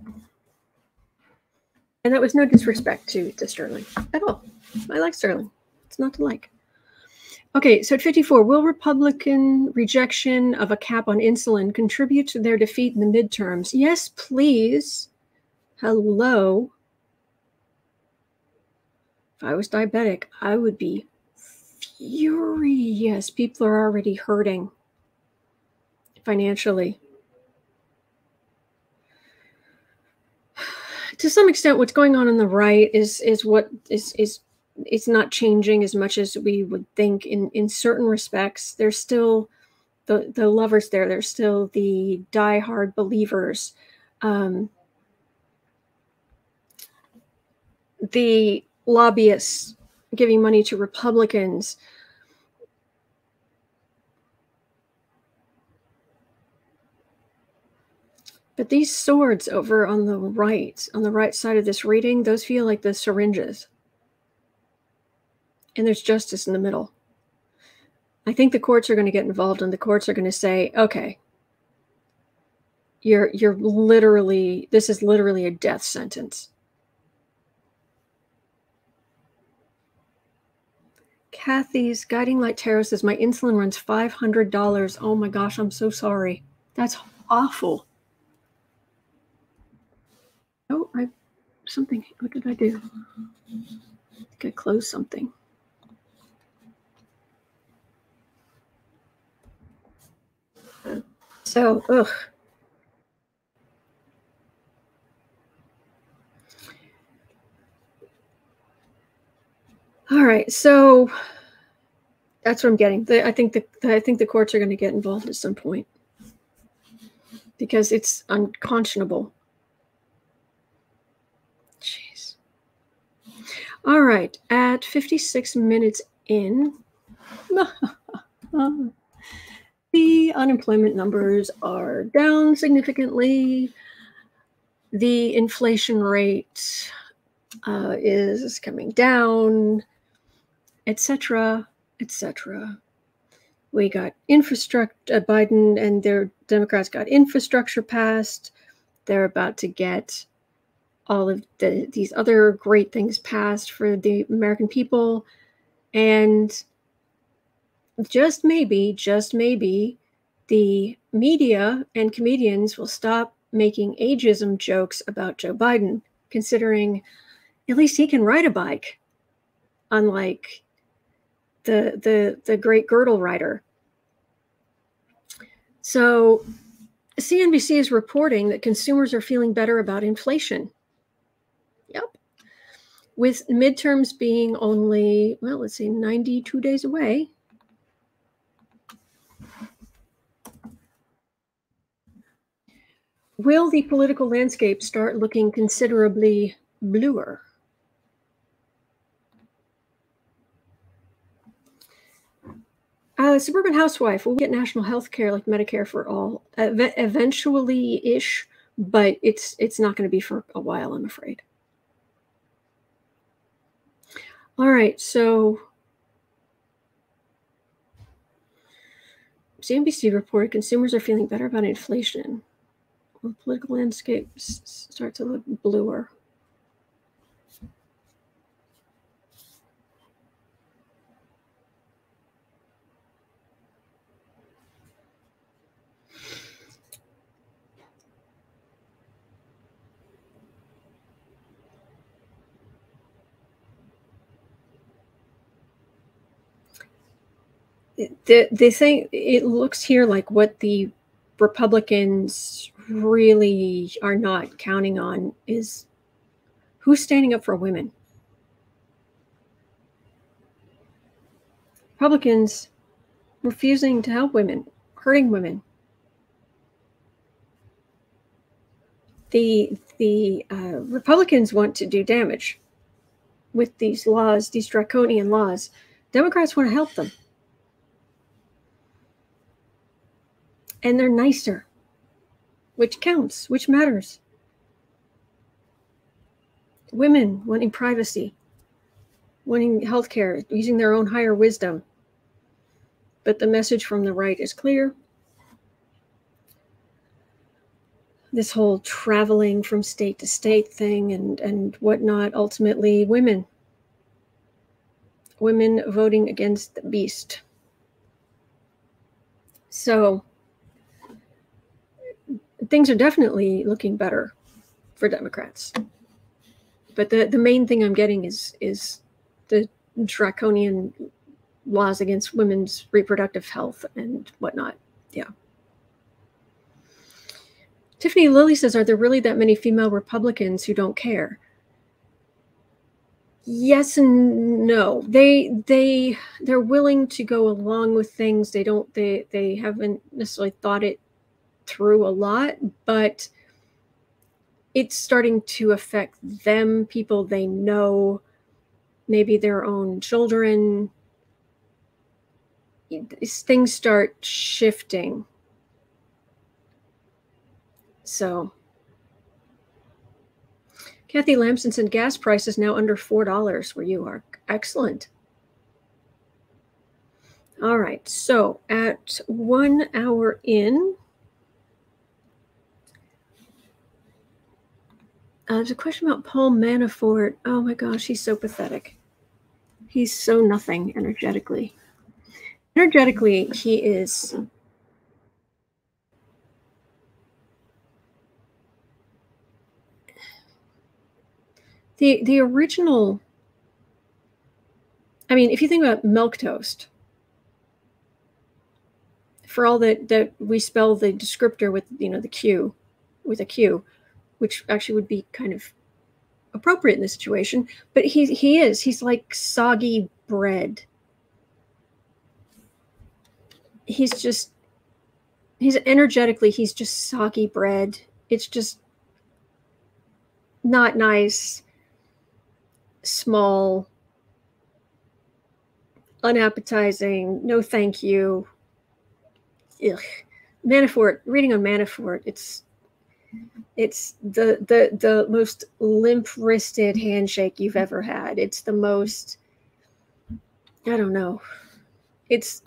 And that was no disrespect to, to Sterling at all. I like Sterling. It's not to like. Okay, so at 54, will Republican rejection of a cap on insulin contribute to their defeat in the midterms? Yes, please. Hello. If I was diabetic, I would be furious. People are already hurting financially. To some extent, what's going on on the right is is what is is it's not changing as much as we would think in in certain respects. There's still the the lovers there. There's still the die-hard believers. Um, the lobbyists giving money to Republicans. But these swords over on the right, on the right side of this reading, those feel like the syringes. And there's justice in the middle. I think the courts are going to get involved and the courts are going to say, okay, You're you're literally this is literally a death sentence. Kathy's Guiding Light Tarot says my insulin runs $500. Oh my gosh, I'm so sorry. That's awful. Oh, I something. What did I do? I think I closed something. So, ugh. All right, so that's what I'm getting. The, I think the I think the courts are going to get involved at some point because it's unconscionable. Jeez. All right, at 56 minutes in, the unemployment numbers are down significantly. The inflation rate uh, is coming down etc., etc. We got infrastructure. Uh, Biden and their Democrats got infrastructure passed. They're about to get all of the, these other great things passed for the American people, and just maybe, just maybe, the media and comedians will stop making ageism jokes about Joe Biden, considering at least he can ride a bike, unlike the the the great girdle rider. So CNBC is reporting that consumers are feeling better about inflation. Yep. With midterms being only, well, let's say 92 days away. Will the political landscape start looking considerably bluer? Uh, suburban housewife will get national health care like Medicare for all ev- eventually ish, but it's it's not going to be for a while, I'm afraid. All right, so CNBC reported consumers are feeling better about inflation. the political landscape starts to look bluer. The the thing it looks here like what the Republicans really are not counting on is who's standing up for women. Republicans refusing to help women, hurting women. The the uh, Republicans want to do damage with these laws, these draconian laws. Democrats want to help them. And they're nicer, which counts, which matters. Women wanting privacy, wanting healthcare, using their own higher wisdom. But the message from the right is clear. This whole traveling from state to state thing and, and whatnot, ultimately, women. Women voting against the beast. So, things are definitely looking better for Democrats. But the, the main thing I'm getting is is the draconian laws against women's reproductive health and whatnot. Yeah. Tiffany Lilly says, Are there really that many female Republicans who don't care? Yes and no. They they they're willing to go along with things. They don't they they haven't necessarily thought it through a lot, but it's starting to affect them, people they know, maybe their own children. Things start shifting. So, Kathy Lamson said gas price is now under $4 where you are. Excellent. All right, so at one hour in, Uh, there's a question about Paul Manafort. Oh my gosh, he's so pathetic. He's so nothing energetically. Energetically, he is the the original I mean, if you think about milk toast, for all that that we spell the descriptor with you know the Q with a Q, which actually would be kind of appropriate in this situation. But he he is he's like soggy bread. He's just he's energetically he's just soggy bread. It's just not nice, small, unappetizing. No, thank you. Ugh. Manafort. Reading on Manafort. It's it's the the the most limp wristed handshake you've ever had. It's the most I don't know. It's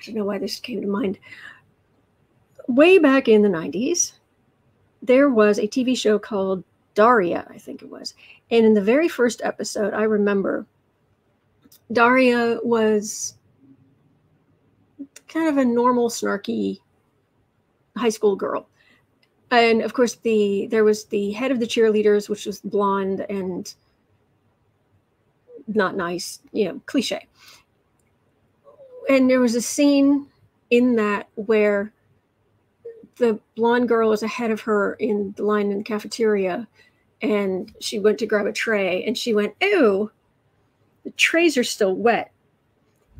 I don't know why this came to mind. Way back in the 90s, there was a TV show called Daria, I think it was. And in the very first episode, I remember Daria was kind of a normal, snarky high school girl. And of course, the there was the head of the cheerleaders, which was blonde and not nice, you know, cliche. And there was a scene in that where the blonde girl was ahead of her in the line in the cafeteria and she went to grab a tray and she went, Ew, the trays are still wet.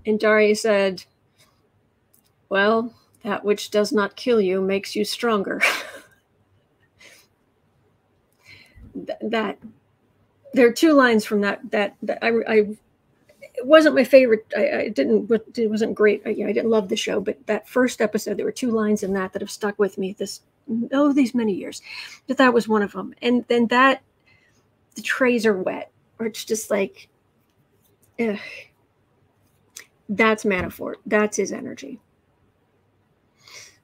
And Daria said, Well, that which does not kill you makes you stronger. that there are two lines from that that, that I, I it wasn't my favorite. I, I, didn't. It wasn't great. I, I didn't love the show, but that first episode, there were two lines in that that have stuck with me this oh these many years. But that was one of them. And then that the trays are wet, or it's just like, ugh. that's Manafort. That's his energy.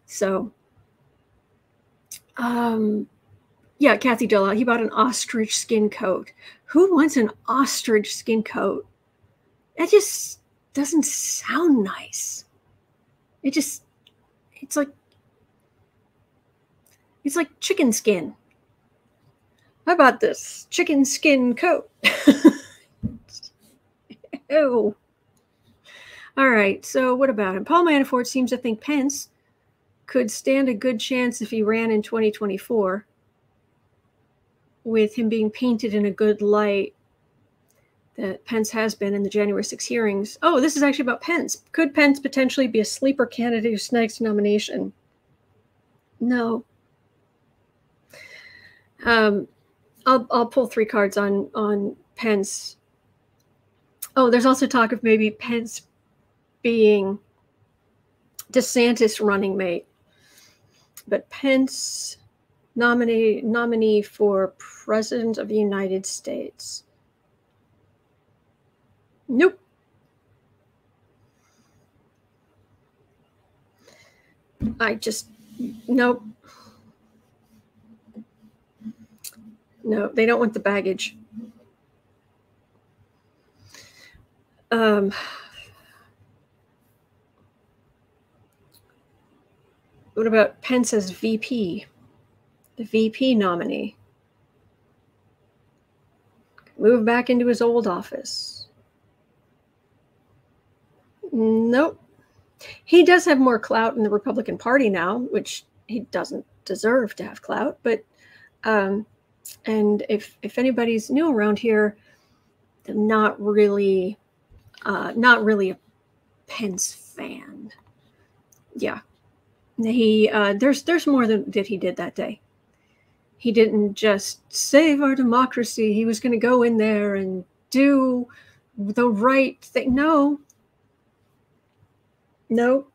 So, um, yeah, Kathy Dilla, he bought an ostrich skin coat. Who wants an ostrich skin coat? That just doesn't sound nice. It just, it's like, it's like chicken skin. How about this chicken skin coat? Ew. All right, so what about him? Paul Manafort seems to think Pence could stand a good chance if he ran in 2024 with him being painted in a good light that Pence has been in the January 6 hearings. Oh, this is actually about Pence. Could Pence potentially be a sleeper candidate who snags nomination? No. Um, I'll I'll pull three cards on on Pence. Oh, there's also talk of maybe Pence being DeSantis running mate but Pence nominee nominee for president of the United States. Nope. I just nope. No, they don't want the baggage. Um What about Pence as VP? The VP nominee. Move back into his old office. Nope. He does have more clout in the Republican Party now, which he doesn't deserve to have clout. But um, and if if anybody's new around here, I'm not really uh, not really a Pence fan. Yeah, he uh, there's there's more than that he did that day. He didn't just save our democracy. He was going to go in there and do the right thing. No, no.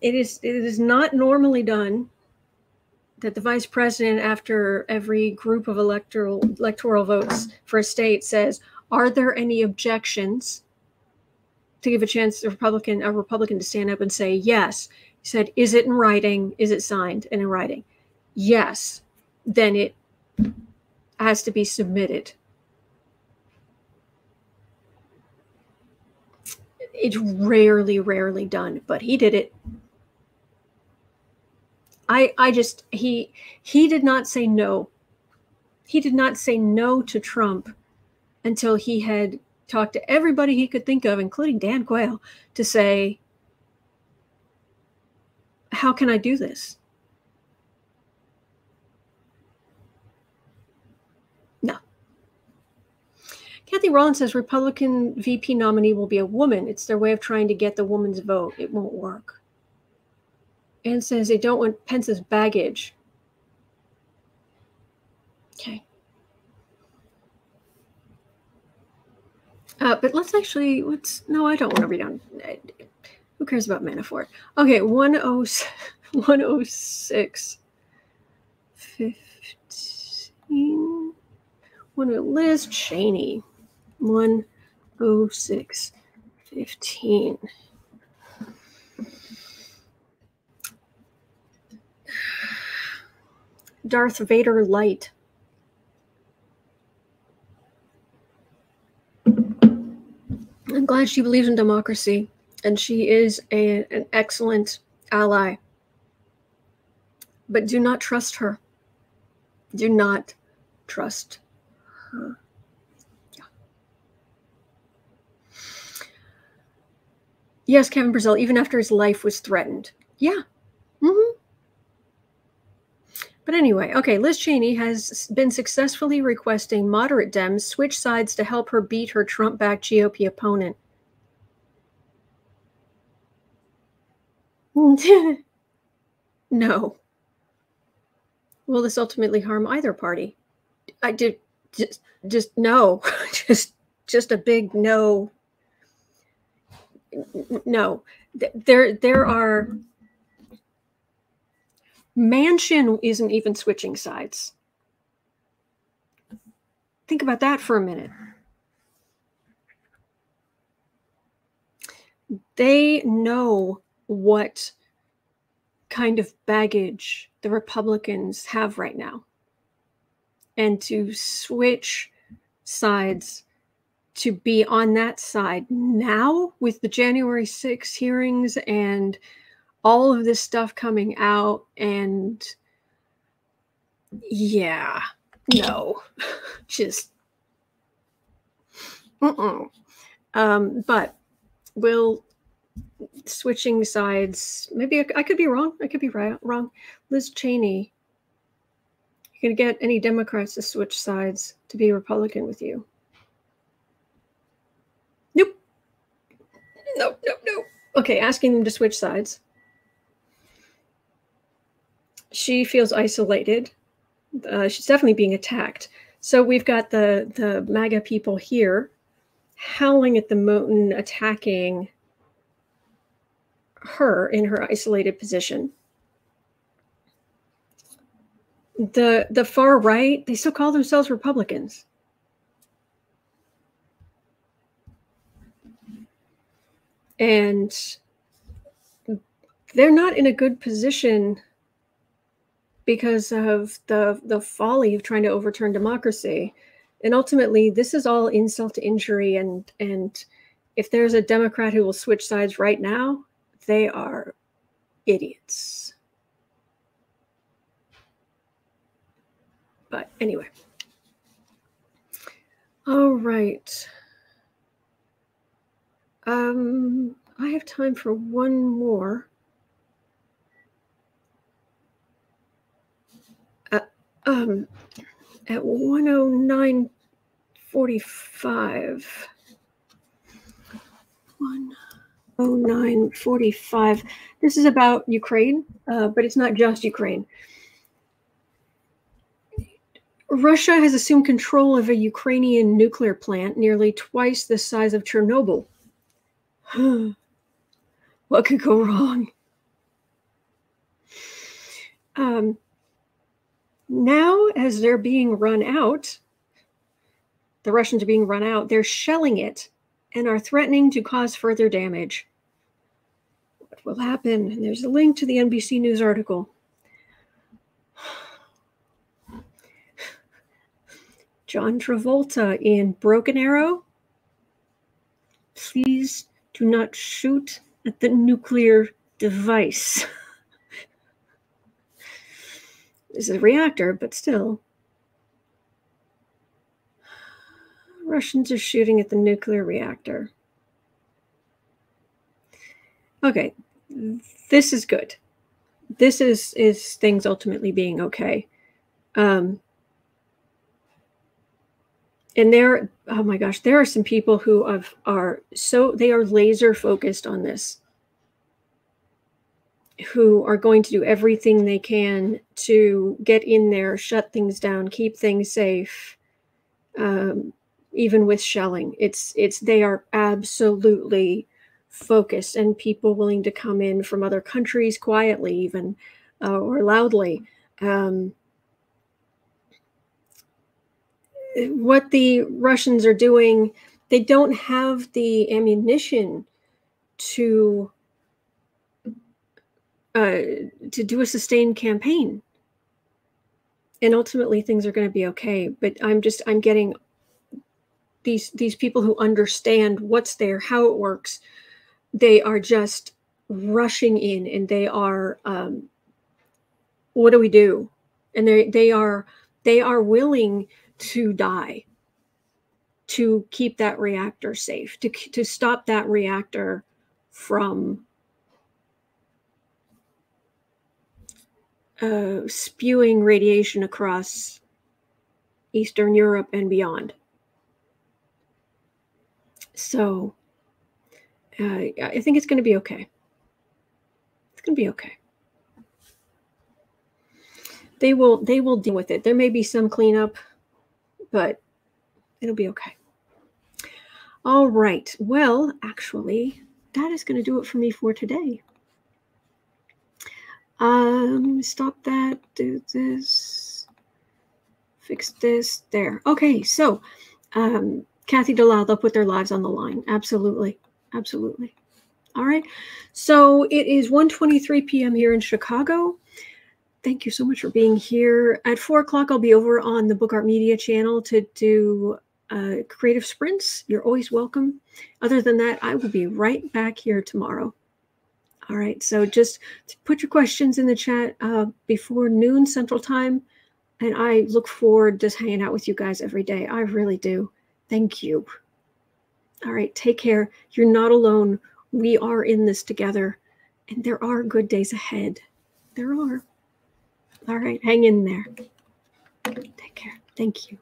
It is it is not normally done that the vice president, after every group of electoral electoral votes for a state, says, "Are there any objections?" To give a chance a Republican a Republican to stand up and say yes he said, Is it in writing? Is it signed and in writing? Yes. then it has to be submitted. It's rarely, rarely done, but he did it. I I just he he did not say no. He did not say no to Trump until he had talked to everybody he could think of, including Dan Quayle, to say, How can I do this? No. Kathy Rollins says Republican VP nominee will be a woman. It's their way of trying to get the woman's vote. It won't work. And says they don't want Pence's baggage. Okay. Uh, but let's actually, let's, no, I don't want to read on. Who cares about Manafort? Okay, 106, 106 15. One Liz Cheney. 106 15. Darth Vader Light. I'm glad she believes in democracy and she is a, an excellent ally. But do not trust her. Do not trust her. Yeah. Yes, Kevin Brazil, even after his life was threatened. Yeah. Mm-hmm. But anyway, okay, Liz Cheney has been successfully requesting moderate Dems switch sides to help her beat her Trump backed GOP opponent. no. Will this ultimately harm either party? I did just just no. just just a big no. No. There there are Manchin isn't even switching sides. Think about that for a minute. They know what kind of baggage the Republicans have right now. And to switch sides to be on that side now with the January 6 hearings and all of this stuff coming out and yeah no just uh-uh. um but will switching sides. Maybe I, I, could be wrong. I could be right wrong. Liz cheney. You can get any democrats to switch sides to be republican with you? Nope. Nope nope nope. Okay asking them to switch sides. She feels isolated. Uh, she's definitely being attacked. So we've got the the MAGA people here howling at the mountain, attacking her in her isolated position. The the far right, they still call themselves Republicans. And they're not in a good position because of the the folly of trying to overturn democracy and ultimately this is all insult to injury and and if there's a democrat who will switch sides right now they are idiots. But anyway. All right. Um i have time for one more. Um, at 109.45. 109.45. This is about Ukraine, uh, but it's not just Ukraine. Russia has assumed control of a Ukrainian nuclear plant nearly twice the size of Chernobyl. what could go wrong? Um, now, as they're being run out, the Russians are being run out, they're shelling it and are threatening to cause further damage. What will happen? And there's a link to the NBC News article. John Travolta in Broken Arrow. Please do not shoot at the nuclear device. this is a reactor, but still. Russians are shooting at the nuclear reactor. Okay, this is good. This is is things ultimately being okay. Um, and there, oh my gosh, there are some people who have, are so they are laser focused on this, who are going to do everything they can to get in there, shut things down, keep things safe, um, even with shelling. It's it's they are absolutely focused, and people willing to come in from other countries quietly, even uh, or loudly. Um, what the Russians are doing, they don't have the ammunition to uh, to do a sustained campaign. And ultimately, things are going to be okay. But I'm just I'm getting these these people who understand what's there, how it works. They are just rushing in, and they are. Um, what do we do? And they they are they are willing to die to keep that reactor safe, to, to stop that reactor from uh, spewing radiation across Eastern Europe and beyond. So uh, I think it's going to be okay. It's going to be okay. They will they will deal with it. There may be some cleanup but it'll be okay. All right. Well, actually, that is going to do it for me for today. Um, stop that, do this, fix this, there. Okay, so um, Kathy Delisle, they'll put their lives on the line. Absolutely. Absolutely. All right. So it is 1.23 p.m. here in Chicago. Thank you so much for being here. At four o'clock, I'll be over on the Book Art Media channel to do uh, creative sprints. You're always welcome. Other than that, I will be right back here tomorrow. All right, so just put your questions in the chat uh, before noon Central Time, and I look forward to hanging out with you guys every day. I really do. Thank you. All right, take care. You're not alone. We are in this together, and there are good days ahead. There are. All right, hang in there. Take care. Thank you.